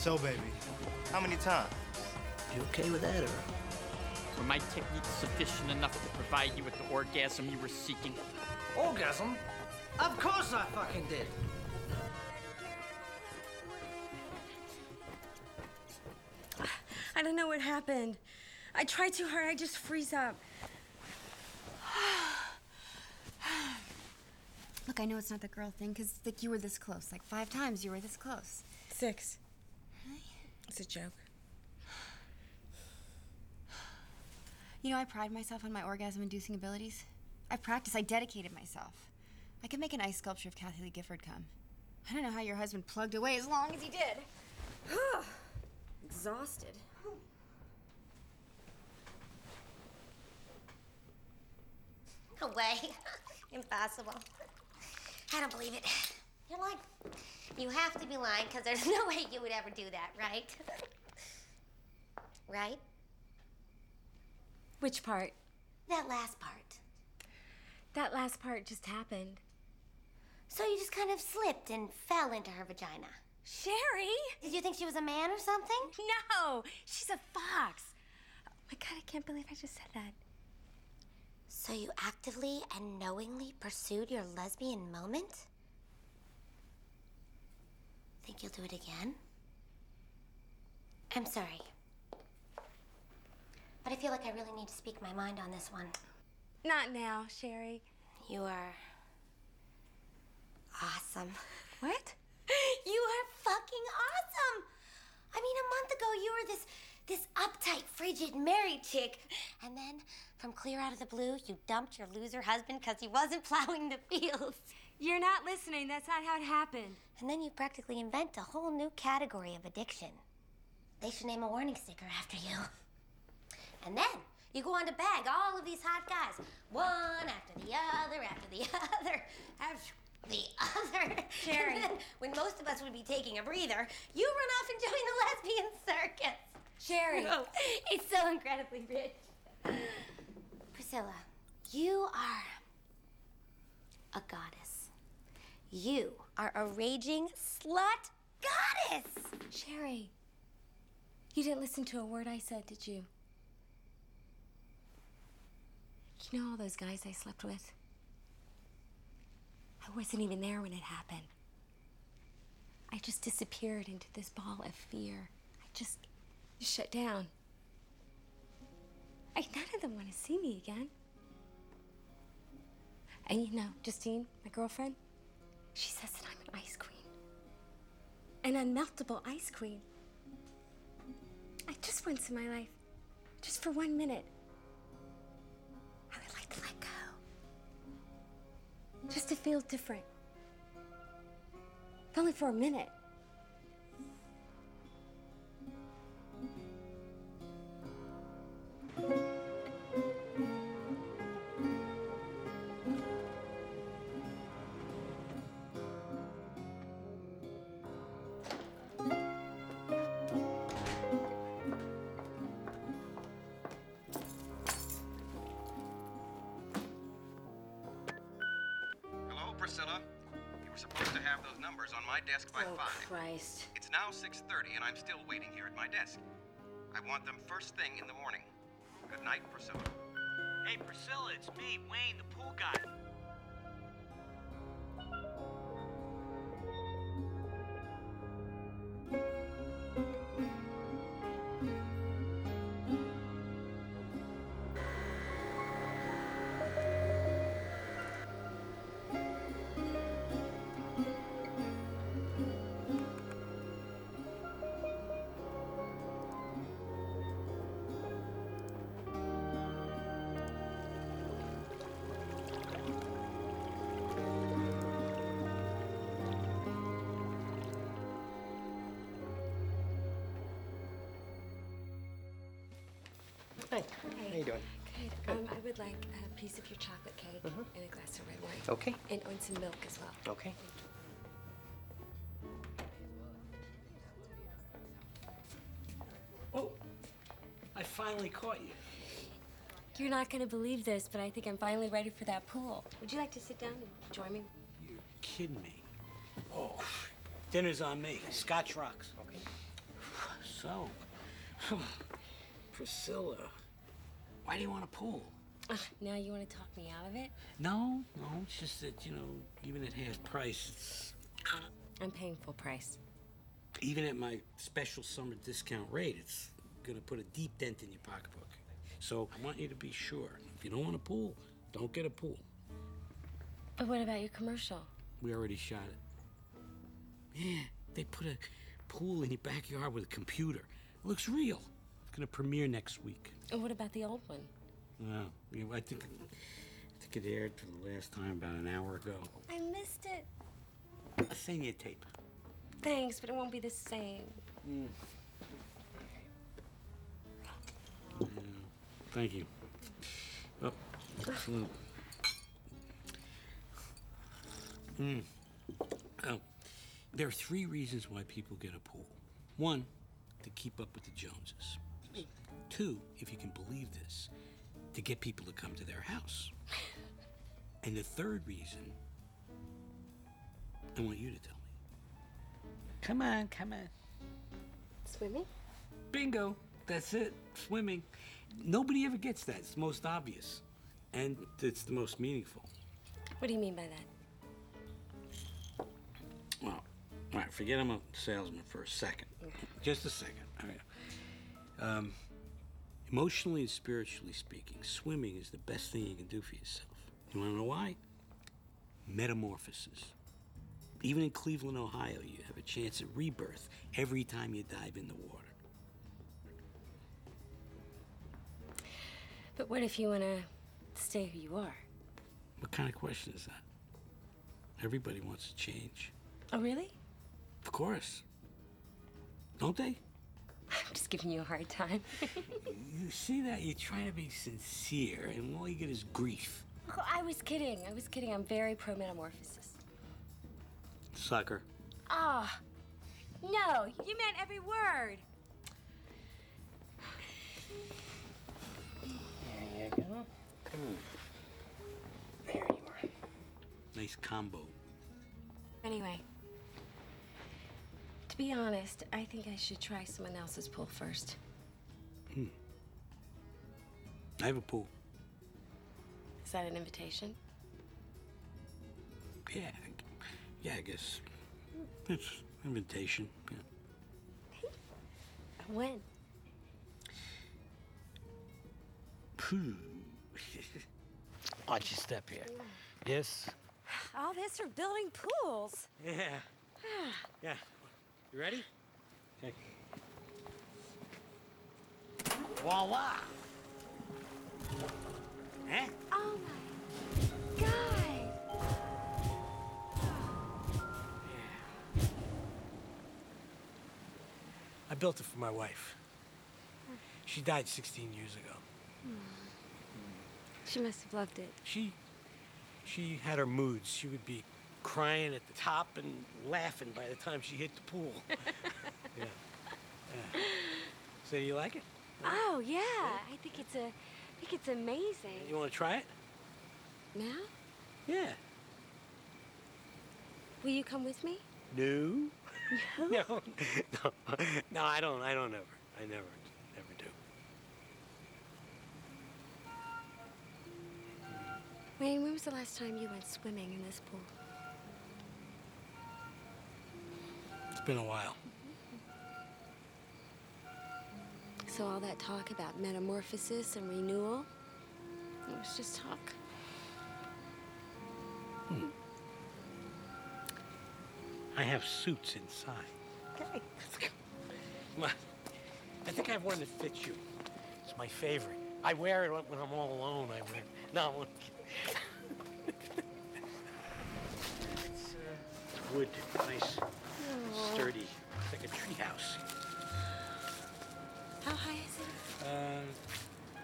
So, baby, how many times? You okay with that, or? Were my techniques sufficient enough to provide you with the orgasm you were seeking? Orgasm? Of course I fucking did. I don't know what happened. I tried too hard, I just freeze up. Look, I know it's not the girl thing, because like you were this close. Like five times you were this close. Six. It's a joke. You know, I pride myself on my orgasm-inducing abilities. I practiced. I dedicated myself. I could make an ice sculpture if Kathie Lee Gifford come. I don't know how your husband plugged away as long as he did. Exhausted. No way. Impossible. I don't believe it. You're lying. You have to be lying because there's no way you would ever do that, right? right? Which part? That last part. That last part just happened. So you just kind of slipped and fell into her vagina. Sherry! Did you think she was a man or something? No! She's a fox! Oh my god, I can't believe I just said that. So you actively and knowingly pursued your lesbian moment? Think you'll do it again? I'm sorry. But I feel like I really need to speak my mind on this one. Not now, Sherry. You are awesome. What? You are fucking awesome. I mean, a month ago you were this this uptight, frigid, married chick, and then from clear out of the blue, you dumped your loser husband because he wasn't plowing the fields. You're not listening. That's not how it happened. And then you practically invent a whole new category of addiction. They should name a warning sticker after you. And then you go on to bag all of these hot guys, one after the other, after the other, after the other. Sherry. And then, when most of us would be taking a breather, you run off and join the lesbian circus. Sherry. Oh, it's so incredibly rich. Priscilla, you are a goddess. You are a raging slut goddess. Sherry. You didn't listen to a word I said, did you? You know all those guys I slept with? I wasn't even there when it happened. I just disappeared into this ball of fear. I just shut down. I, none of them want to see me again. And you know, Justine, my girlfriend, she says that I'm an ice queen. An unmeltable ice queen. I just once in my life, just for one minute, I would like to let go. Just to feel different. If only for a minute. Now 6.30 and I'm still waiting here at my desk. I want them first thing in the morning. Good night, Priscilla. Hey, Priscilla, it's me, Wayne, the pool guy. Hey. How are you doing? Good. Um, I would like a piece of your chocolate cake and a glass of red wine. Okay. And, and some milk as well. Okay. Oh, I finally caught you. You're not going to believe this, but I think I'm finally ready for that pool. Would you like to sit down and join me? You're kidding me. Oh, dinner's on me. Scotch rocks. Okay. So, Priscilla, why do you want a pool? Now you want to talk me out of it? No, no, it's just that, you know, even at half price, it's. I'm paying full price. Even at my special summer discount rate, it's gonna put a deep dent in your pocketbook. So I want you to be sure. If you don't want a pool, don't get a pool. But what about your commercial? We already shot it. Yeah, they put a pool in your backyard with a computer. It looks real. It's gonna premiere next week. And what about the old one? Well, you know, I think I think it aired for the last time about an hour ago. I missed it. I'll send you a tape. Thanks, but it won't be the same. Mm. Yeah, thank you. Oh. Mm. Oh, there are three reasons why people get a pool. One, to keep up with the Joneses. Two, if you can believe this, to get people to come to their house. And the third reason, I want you to tell me. Come on, come on. Swimming? Bingo. That's it. Swimming. Nobody ever gets that. It's the most obvious. And it's the most meaningful. What do you mean by that? Well, all right, forget I'm a salesman for a second. Just a second. All right. Um, emotionally and spiritually speaking, swimming is the best thing you can do for yourself. You want to know why? Metamorphosis. Even in Cleveland, Ohio, you have a chance at rebirth every time you dive in the water. But what if you want to stay who you are? What kind of question is that? Everybody wants to change. Oh, really? Of course. Don't they? I'm just giving you a hard time. You see that? You're trying to be sincere, and all you get is grief. Oh, I was kidding. I was kidding. I'm very pro metamorphosis. Sucker. Ah, no, you meant every word. There you go. There you are. Nice combo. Anyway, to be honest, I think I should try someone else's pool first. Hmm. I have a pool. Is that an invitation? Yeah. I- Yeah, I guess. It's an invitation. Yeah. When? Phew. Watch your step here. Yes? All this for building pools. Yeah. Yeah. You ready? Okay. Voila! Huh? Oh my god. I built it for my wife. She died 16 years ago. She must have loved it. She she had her moods. She would be crying at the top and laughing by the time she hit the pool. yeah. yeah. So you like it? Oh yeah, I think it's a, I think it's amazing. You want to try it? Now? Yeah. Will you come with me? No. no. No. No, I don't. I don't ever. I never, never do. Wayne, when was the last time you went swimming in this pool? Been a while. So all that talk about metamorphosis and renewal, it was just talk. Hmm. I have suits inside. Okay. Come on. I think I have one that fits you. It's my favorite. I wear it when I'm all alone. I wear it. No, it's, uh, it's wood. Nice, sturdy. It's like a treehouse. How high is it? Uh,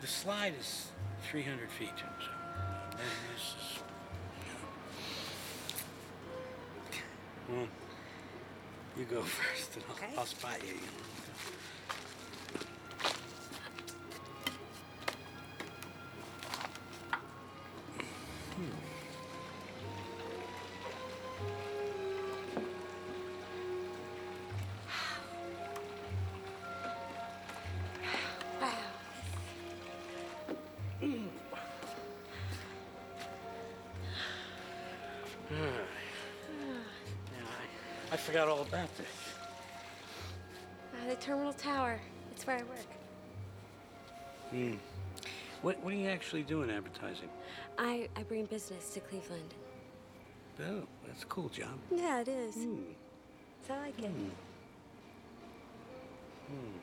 The slide is 300 feet, so and this is. Well, you go first, and I'll, Okay. I'll spot you. What, what are you actually doing advertising? I, I bring business to Cleveland. Oh, that's a cool job. Yeah, it is. Hmm. So I like it. Hmm. Hmm.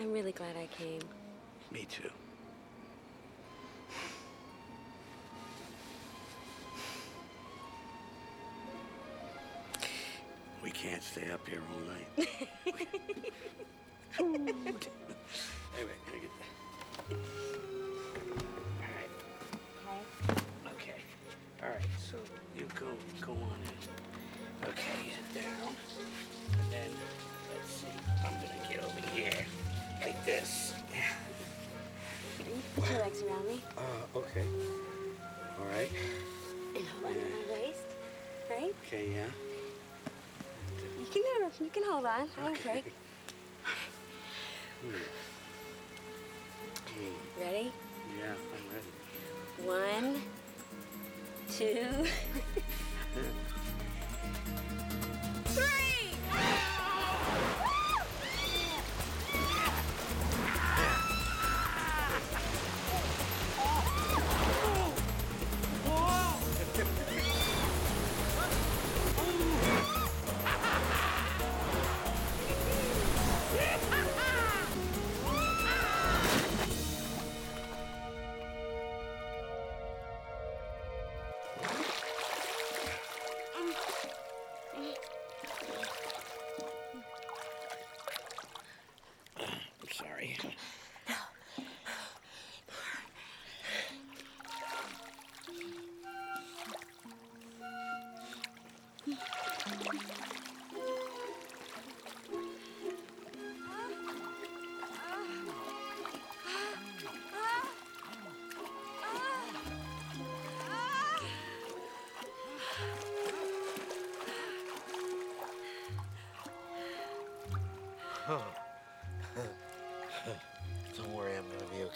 I'm really glad I came. Me too. We can't stay up here all night. Anyway, I get that. All right. Okay. All right. So you go go on in. Okay, down. And then let's see. I'm gonna get over here like this. Put your legs around me Uh, okay. All right. and hold on to my waist. Right? Okay, yeah. You can you can hold on. I don't break.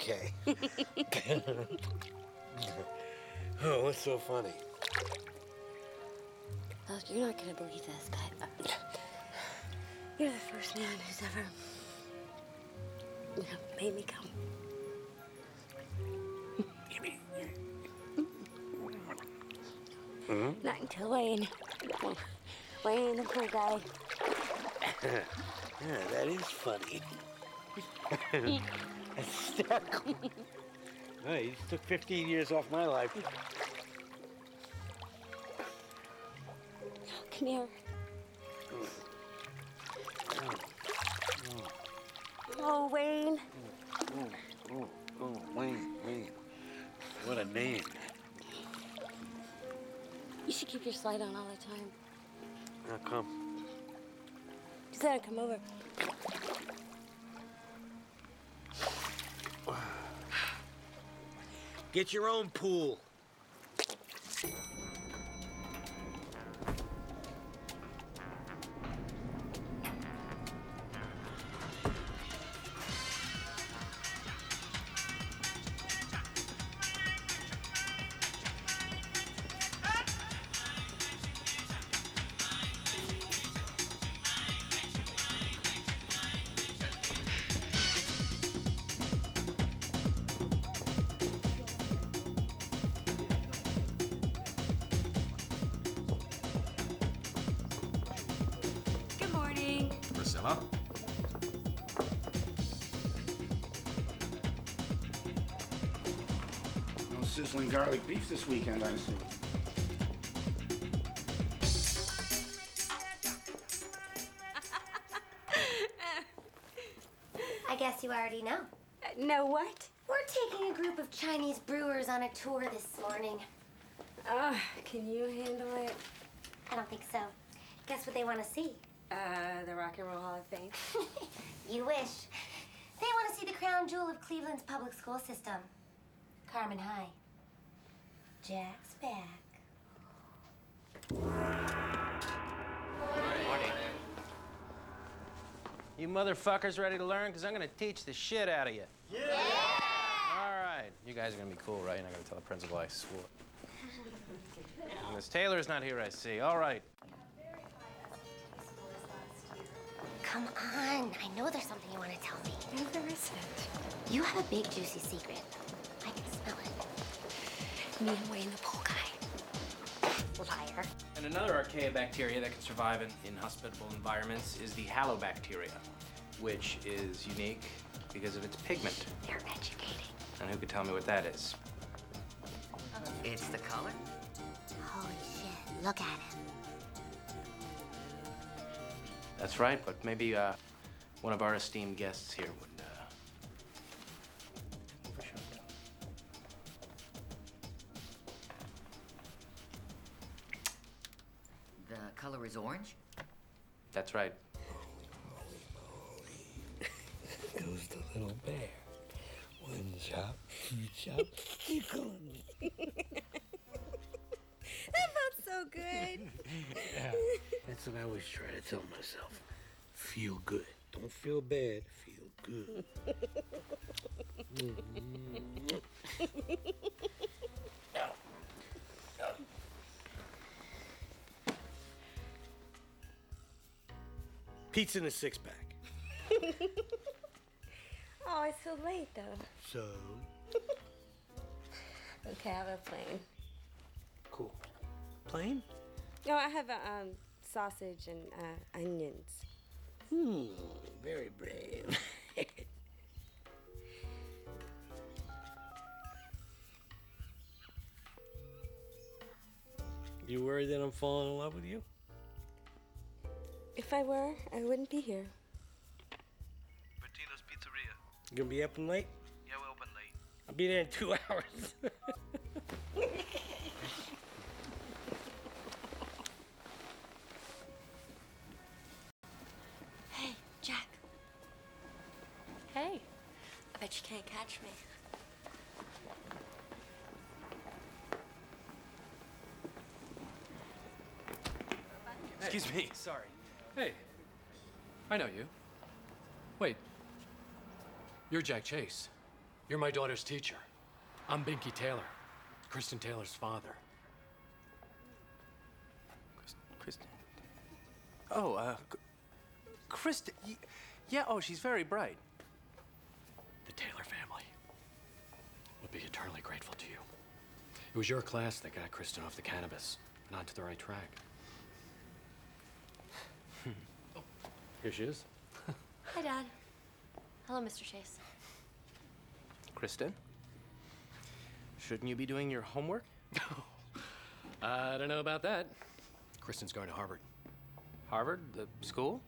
Okay. oh, what's so funny? Well, you're not gonna believe this, but uh, you're the first man who's ever, you know, made me come. Hmm? Not until Wayne. Wayne, the poor guy. yeah, that is funny. Hysterical. Hey, you took 15 years off my life. Come here. Oh, Wayne. Oh, oh, oh, Wayne, Wayne. What a name. You should keep your slide on all the time. How come? Just gotta come over. Get your own pool. No garlic beef this weekend, I see. I guess you already know. know what? We're taking a group of Chinese brewers on a tour this morning. Ugh, can you handle it? I don't think so. Guess what they want to see? Uh, the Rock and Roll Hall of Fame. You wish. They want to see the crown jewel of Cleveland's public school system. Carmen High. Jack's back. Morning. You motherfuckers ready to learn? Because I'm going to teach the shit out of you. Yeah! All right. You guys are going to be cool, right? You're not going to tell the principal I swore. Miss Taylor's not here, I see. All right. Come on. I know there's something you want to tell me. No, there isn't. You have a big, juicy secret. I can smell. Me and Wayne, the pool guy. Liar. And another archaeobacteria that can survive in inhospitable environments is the halobacteria, which is unique because of its pigment. You're educating. And who could tell me what that is? It's the color? Holy shit. Look at him. That's right, but maybe uh, one of our esteemed guests here would. Color is orange? That's right. Goes the little bear. One chop, two chop, tickle me. That felt so good. yeah, that's what I always try to tell myself. Feel good. Don't feel bad. Feel good. Mm-hmm. Pizza in a six pack. oh, it's so late though. So Okay, I have a plain. cool. Plain? No, I have a um, sausage and uh, onions. Hmm, very brave. you worried that I'm falling in love with you? If I were, I wouldn't be here. Bertino's Pizzeria. You gonna be up and late? Yeah, we open late. I'll be there in two hours. Hey, Jack. Hey. I bet you can't catch me. Excuse me, sorry. Hey, I know you. Wait, you're Jack Chase. You're my daughter's teacher. I'm Binky Taylor, Kristen Taylor's father. Kristen. Oh, uh, Kristen. Yeah, oh, she's very bright. The Taylor family would be eternally grateful to you. It was your class that got Kristen off the cannabis and onto the right track. Here she is. Hi, Dad. Hello, Mr. Chase. Kristen? Shouldn't you be doing your homework? I don't know about that. Kristen's going to Harvard. Harvard, the school?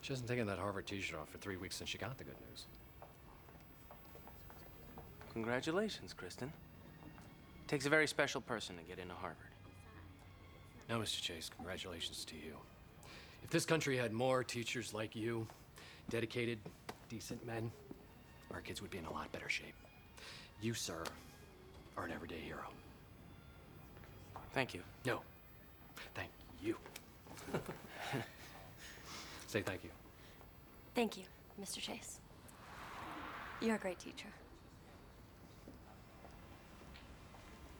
She hasn't taken that Harvard t-shirt off for three weeks since she got the good news. Congratulations, Kristen. It Takes a very special person to get into Harvard. No, Mr. Chase, congratulations to you. If this country had more teachers like you, dedicated, decent men, our kids would be in a lot better shape. You, sir, are an everyday hero. Thank you. No, thank you. Say thank you. Thank you, Mr. Chase. You're a great teacher.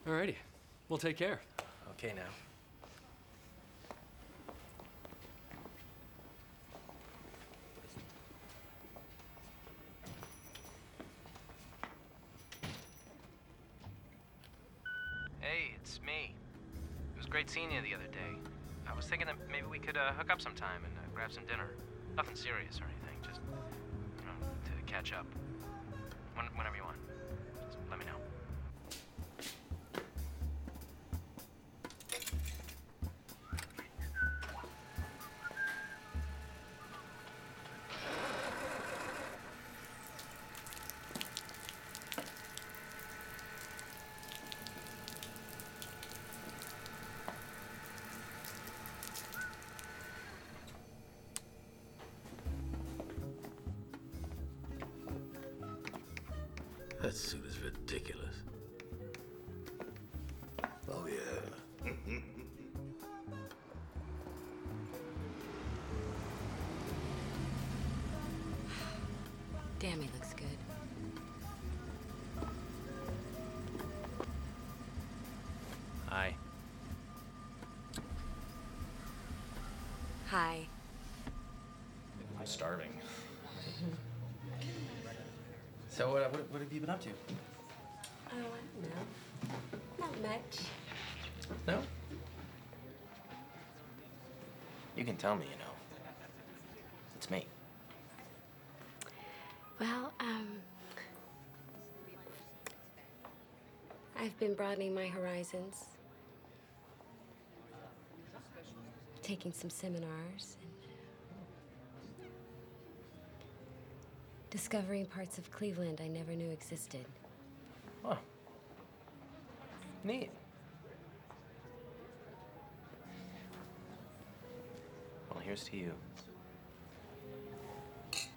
Alrighty, we'll take care. Okay, now. Hey, it's me. Great seeing you the other day. I was thinking that maybe we could uh, hook up sometime and uh, grab some dinner. Nothing serious or anything, just you know, to catch up. When, whenever you want. Starving. so what, what, what have you been up to? Oh, I don't. Not much. No? You can tell me, you know. It's me. Well, um. I've been broadening my horizons, taking some seminars, and discovering parts of Cleveland I never knew existed. Huh. Neat. Well, here's to you. What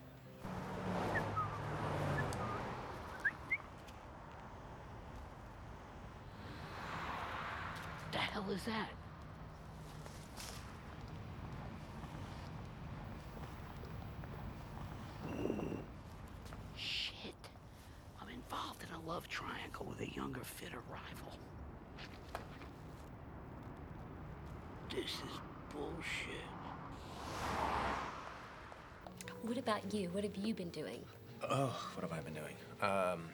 The hell is that? Shit. I'm involved in a love triangle with a younger, fitter rival. This is bullshit. What about you? What have you been doing? Oh, what have I been doing? Um,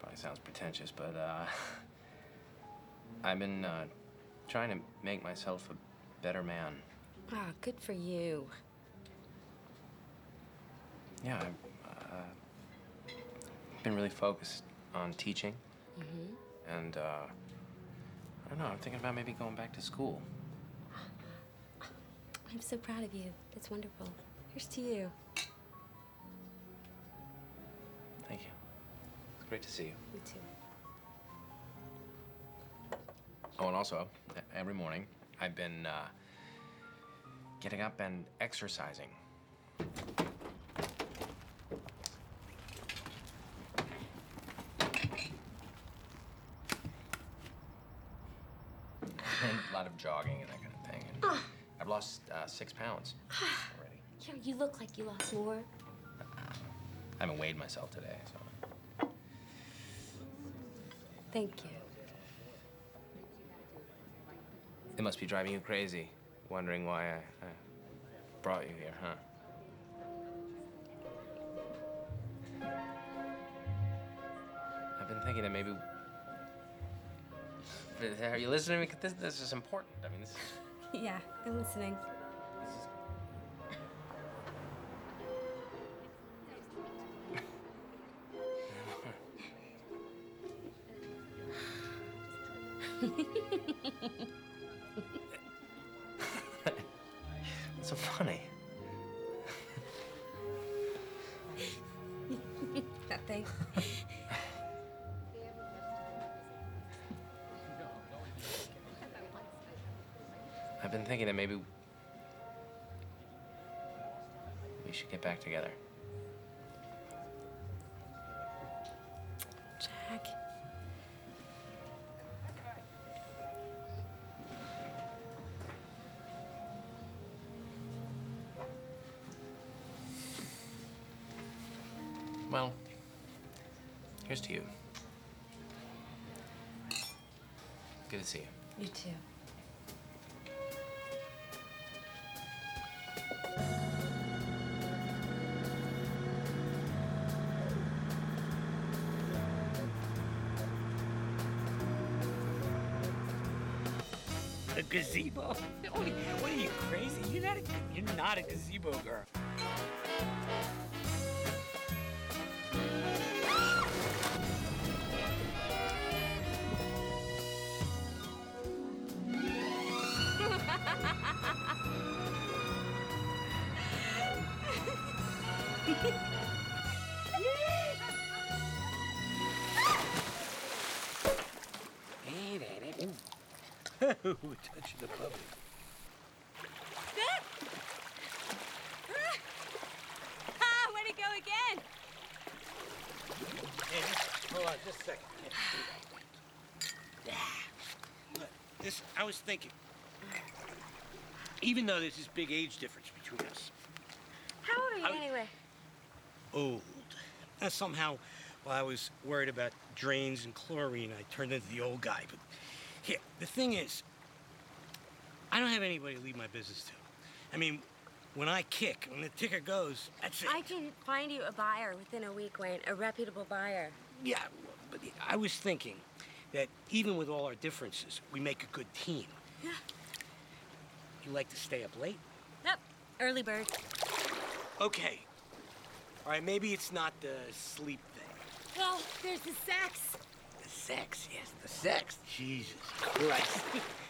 probably sounds pretentious, but uh, I've been uh, trying to make myself a better man. Ah, good for you. Yeah, I've uh, been really focused on teaching, Mm-hmm. and uh, I don't know. I'm thinking about maybe going back to school. I'm so proud of you. That's wonderful. Here's to you. Thank you. It's great to see you. You too. Oh, and also, every morning I've been uh, getting up and exercising. and a lot of jogging and that kind of thing. And I've lost uh, six pounds already. You, you look like you lost more. I haven't weighed myself today, so. Thank you. It must be driving you crazy, wondering why I, I brought you here, huh? I've been thinking that maybe. Are you listening This, this is important. I mean, this is. Yeah, I'm listening. Here's to you. Good to see you. You too. A gazebo? What are you, what are you crazy? You're not a, you're not a gazebo girl. Touch the puppy. Ah, ah, way to go again! Hold on, just a second. Ah. Look, this, I was thinking, even though there's this big age difference between us, How old are you anyway? old, and somehow, while I was worried about drains and chlorine, I turned into the old guy. But here, the thing is, I don't have anybody to leave my business to. I mean, when I kick, when the ticker goes, that's it. I can find you a buyer within a week, Wayne. A reputable buyer. Yeah, but I was thinking that even with all our differences, we make a good team. Yeah. You like to stay up late? Yep. Early bird. Okay. All right, maybe it's not the sleep thing. Well, there's the sex. The sex, yes, the sex. Jesus Christ.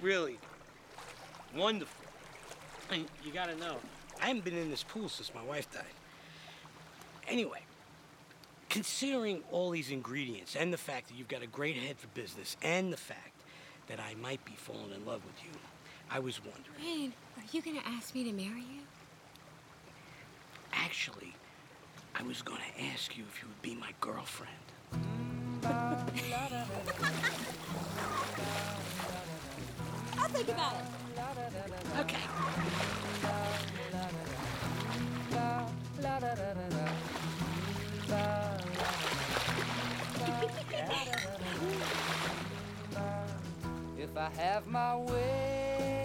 really wonderful. And you gotta know, I haven't been in this pool since my wife died. Anyway, considering all these ingredients and the fact that you've got a great head for business and the fact that I might be falling in love with you, I was wondering. Wayne, are you gonna ask me to marry you? Actually, I was gonna ask you if you would be my girlfriend. I'll think about it. Okay. If I have my way,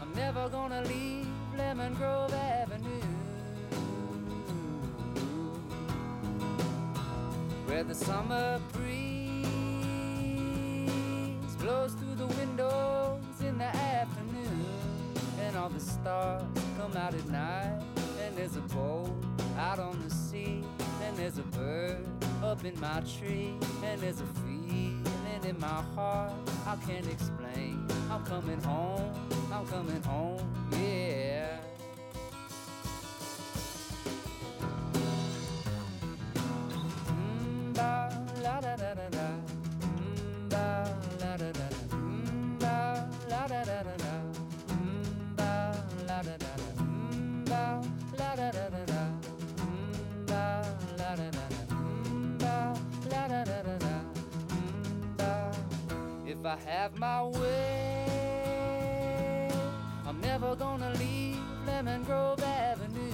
I'm never gonna leave Lemon Grove Avenue. Where the summer breeze blows through the windows in the afternoon, and all the stars come out at night, and there's a boat out on the sea, and there's a bird up in my tree, and there's a feeling in my heart I can't explain. I'm coming home, I'm coming home, yeah. My way, I'm never gonna leave Lemon Grove Avenue.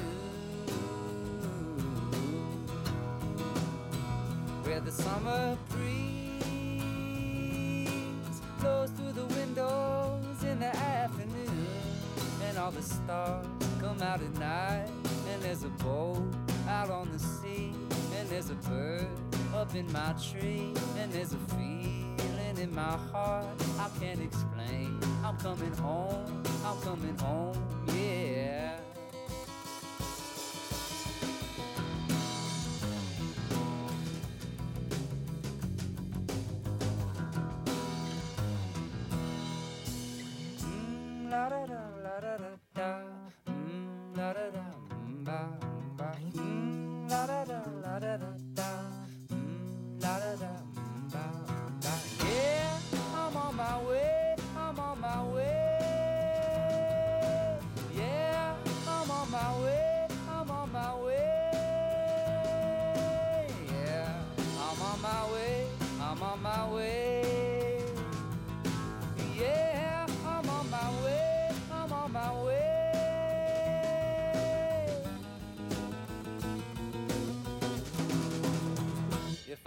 Where the summer breeze blows through the windows in the afternoon, and all the stars come out at night, and there's a boat out on the sea, and there's a bird up in my tree, and there's a feeling in my heart can't explain. I'm coming home, I'm coming home,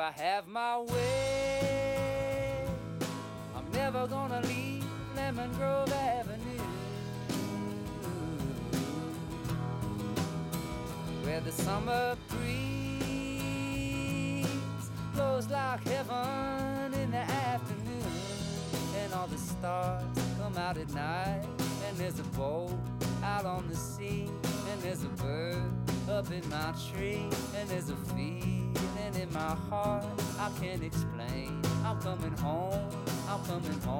I have my way, I'm never gonna leave Lemon Grove Avenue. Where the summer breeze blows like heaven in the afternoon, and all the stars come out at night, and there's a boat out on the sea, and there's a bird up in my tree, coming home,